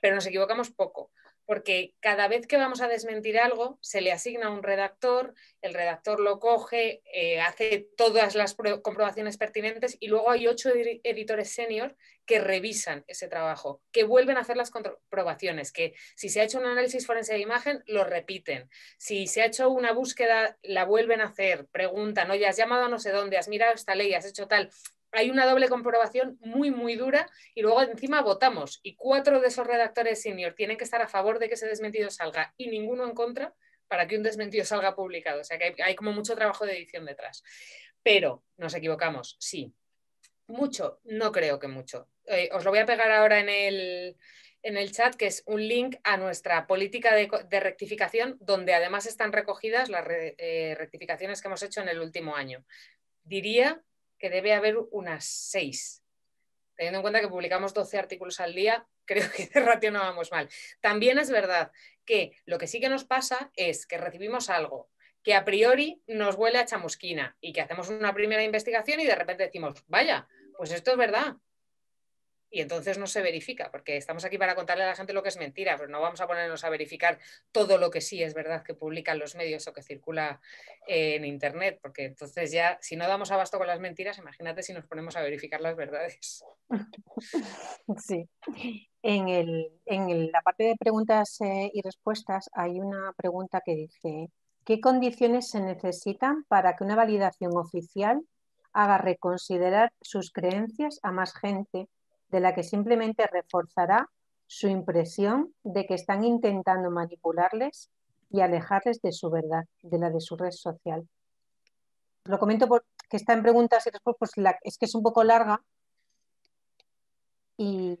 pero nos equivocamos poco porque cada vez que vamos a desmentir algo, se le asigna un redactor, el redactor lo coge, eh, hace todas las comprobaciones pertinentes y luego hay ocho editores senior que revisan ese trabajo, que vuelven a hacer las comprobaciones, que si se ha hecho un análisis forense de imagen, lo repiten. Si se ha hecho una búsqueda, la vuelven a hacer, preguntan, oye, has llamado a no sé dónde, has mirado esta ley, has hecho tal hay una doble comprobación muy, muy dura y luego encima votamos y cuatro de esos redactores senior tienen que estar a favor de que ese desmentido salga y ninguno en contra para que un desmentido salga publicado. O sea que hay, como mucho trabajo de edición detrás. Pero nos equivocamos, sí. Mucho, no creo que mucho. Eh, os lo voy a pegar ahora en el, en el chat, que es un link a nuestra política de, rectificación, donde además están recogidas las eh, rectificaciones que hemos hecho en el último año. Diría que debe haber unas seis. Teniendo en cuenta que publicamos 12 artículos al día, [LAUGHS] creo que de ratio no vamos mal. También es verdad que lo que sí que nos pasa es que recibimos algo que a priori nos huele a chamusquina y que hacemos una primera investigación y de repente decimos, vaya, pues esto es verdad, y entonces no se verifica, porque estamos aquí para contarle a la gente lo que es mentira, pero no vamos a ponernos a verificar todo lo que sí es verdad que publican los medios o que circula en Internet, porque entonces ya, si no damos abasto con las mentiras, imagínate si nos ponemos a verificar las verdades. [LAUGHS] Sí. En, el, en la parte de preguntas eh, y respuestas hay una pregunta que dice, ¿qué condiciones se necesitan para que una validación oficial haga reconsiderar sus creencias a más gente? De la que simplemente reforzará su impresión de que están intentando manipularles y alejarles de su verdad, de la de su red social. Lo comento porque está en preguntas y respuestas, pues es que es un poco larga. Y...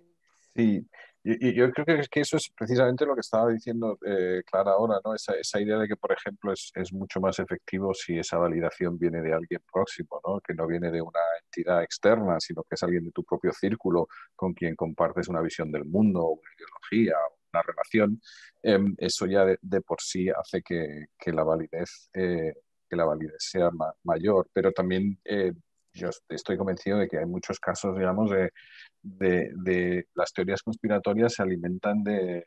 Sí, y, yo creo que, que, eso es precisamente lo que estaba diciendo eh, Clara ahora, ¿no? Esa, esa, idea de que, por ejemplo, es, es, mucho más efectivo si esa validación viene de alguien próximo, ¿no? Que no viene de una entidad externa, sino que es alguien de tu propio círculo con quien compartes una visión del mundo, una ideología, una relación. Em, eso ya de, de, por sí hace que, que la validez eh, que la validez sea mayor, pero también eh, yo estoy convencido de que hay muchos casos, digamos, de, de, las teorías conspiratorias se alimentan de,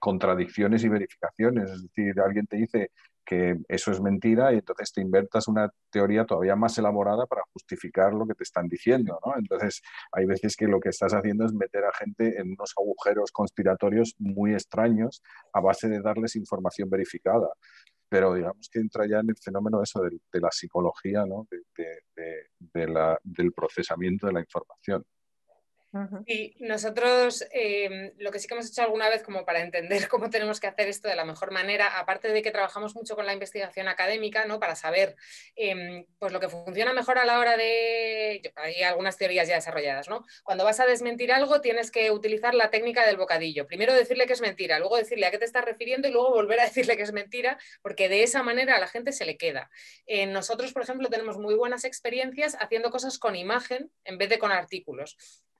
contradicciones y verificaciones. Es decir, alguien te dice que eso es mentira y entonces te inventas una teoría todavía más elaborada para justificar lo que te están diciendo. ¿no? Entonces, hay veces que lo que estás haciendo es meter a gente en unos agujeros conspiratorios muy extraños a base de darles información verificada pero digamos que entra ya en el fenómeno eso de, la psicología, ¿no? de, del procesamiento de la información. Y nosotros em, lo que sí que hemos hecho alguna vez como para entender [LAUGHS] cómo tenemos que hacer esto de la mejor manera, aparte de que trabajamos mucho con la investigación académica, ¿no? para saber em, pues lo que funciona mejor a la hora de... Hay algunas teorías ya desarrolladas. ¿no? Cuando vas a desmentir algo tienes que utilizar la técnica del bocadillo. Primero decirle que es mentira, luego decirle a qué te estás refiriendo y luego volver a decirle que es mentira, porque de esa manera a la gente se le queda. nosotros, por ejemplo, tenemos muy buenas experiencias haciendo cosas con imagen en vez de con artículos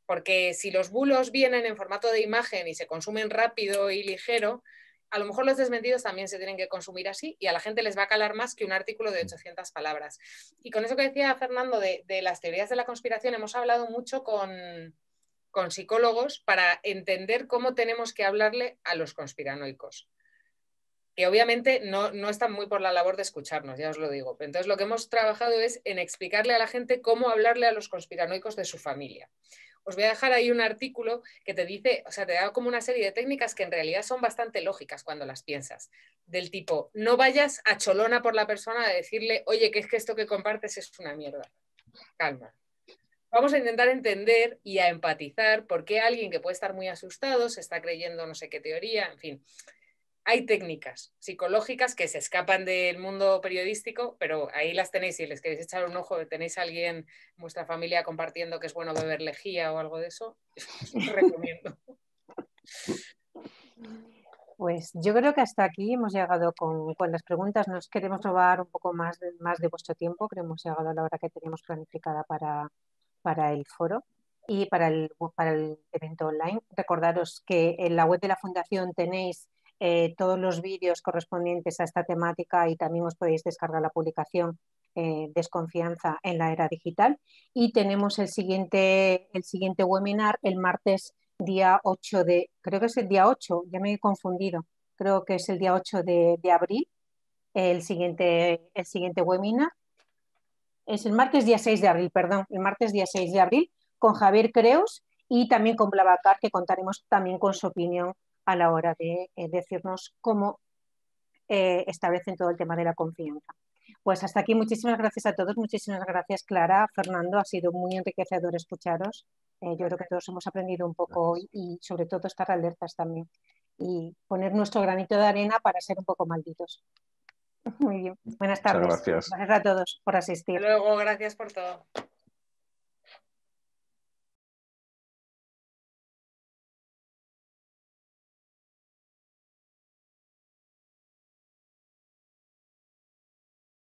porque si los bulos vienen en formato de imagen y se consumen rápido y ligero, a lo mejor los desmentidos también se tienen que consumir así y a la gente les va a calar más que un artículo de 800 palabras. Y con eso que decía Fernando de, las teorías de la conspiración, hemos hablado mucho con, con psicólogos para entender cómo tenemos que hablarle a los conspiranoicos que obviamente no, no, están muy por la labor de escucharnos, ya os lo digo. Entonces lo que hemos trabajado es en explicarle a la gente cómo hablarle a los conspiranoicos de su familia os voy a dejar ahí un artículo que te dice, o sea, te da como una serie de técnicas que en realidad son bastante lógicas cuando las piensas. Del tipo, no vayas a cholona por la persona a decirle, oye, que es que esto que compartes es una mierda. Calma. Vamos a intentar entender y a empatizar por qué alguien que puede estar muy asustado se está creyendo no sé qué teoría, en fin hay técnicas psicológicas que se escapan del mundo periodístico, pero ahí las tenéis si les queréis echar un ojo, tenéis a alguien en vuestra familia compartiendo que es bueno beber lejía o algo de eso, os [LAUGHS] recomiendo. Pues yo creo que hasta aquí hemos llegado con, las preguntas. Nos queremos robar un poco más de, más de vuestro tiempo. Que hemos llegado a la hora que teníamos planificada para, para el foro. y para el, para el evento online. Recordaros que en la web de la Fundación tenéis eh, todos los vídeos correspondientes a esta temática y también os podéis descargar la publicación eh, Desconfianza en la era digital. Y tenemos el siguiente, el siguiente webinar el martes día 8 de, creo que es el día 8, ya me he confundido, creo que es el día 8 de, abril, el siguiente, el siguiente webinar. Es el martes día 6 de abril, perdón, el martes día 6 de abril con Javier Creos y también con Blavacar, que contaremos también con su opinión a la hora de eh, decirnos cómo eh, establecen todo el tema de la confianza. Pues hasta aquí, muchísimas gracias a todos, muchísimas gracias Clara, Fernando, ha sido muy enriquecedor escucharos. Eh, yo creo que todos hemos aprendido un poco y, sobre todo estar alertas también y poner nuestro granito de arena para ser un poco malditos. [LAUGHS] Muy bien, buenas tardes. gracias. Gracias a todos por asistir. luego, gracias por todo.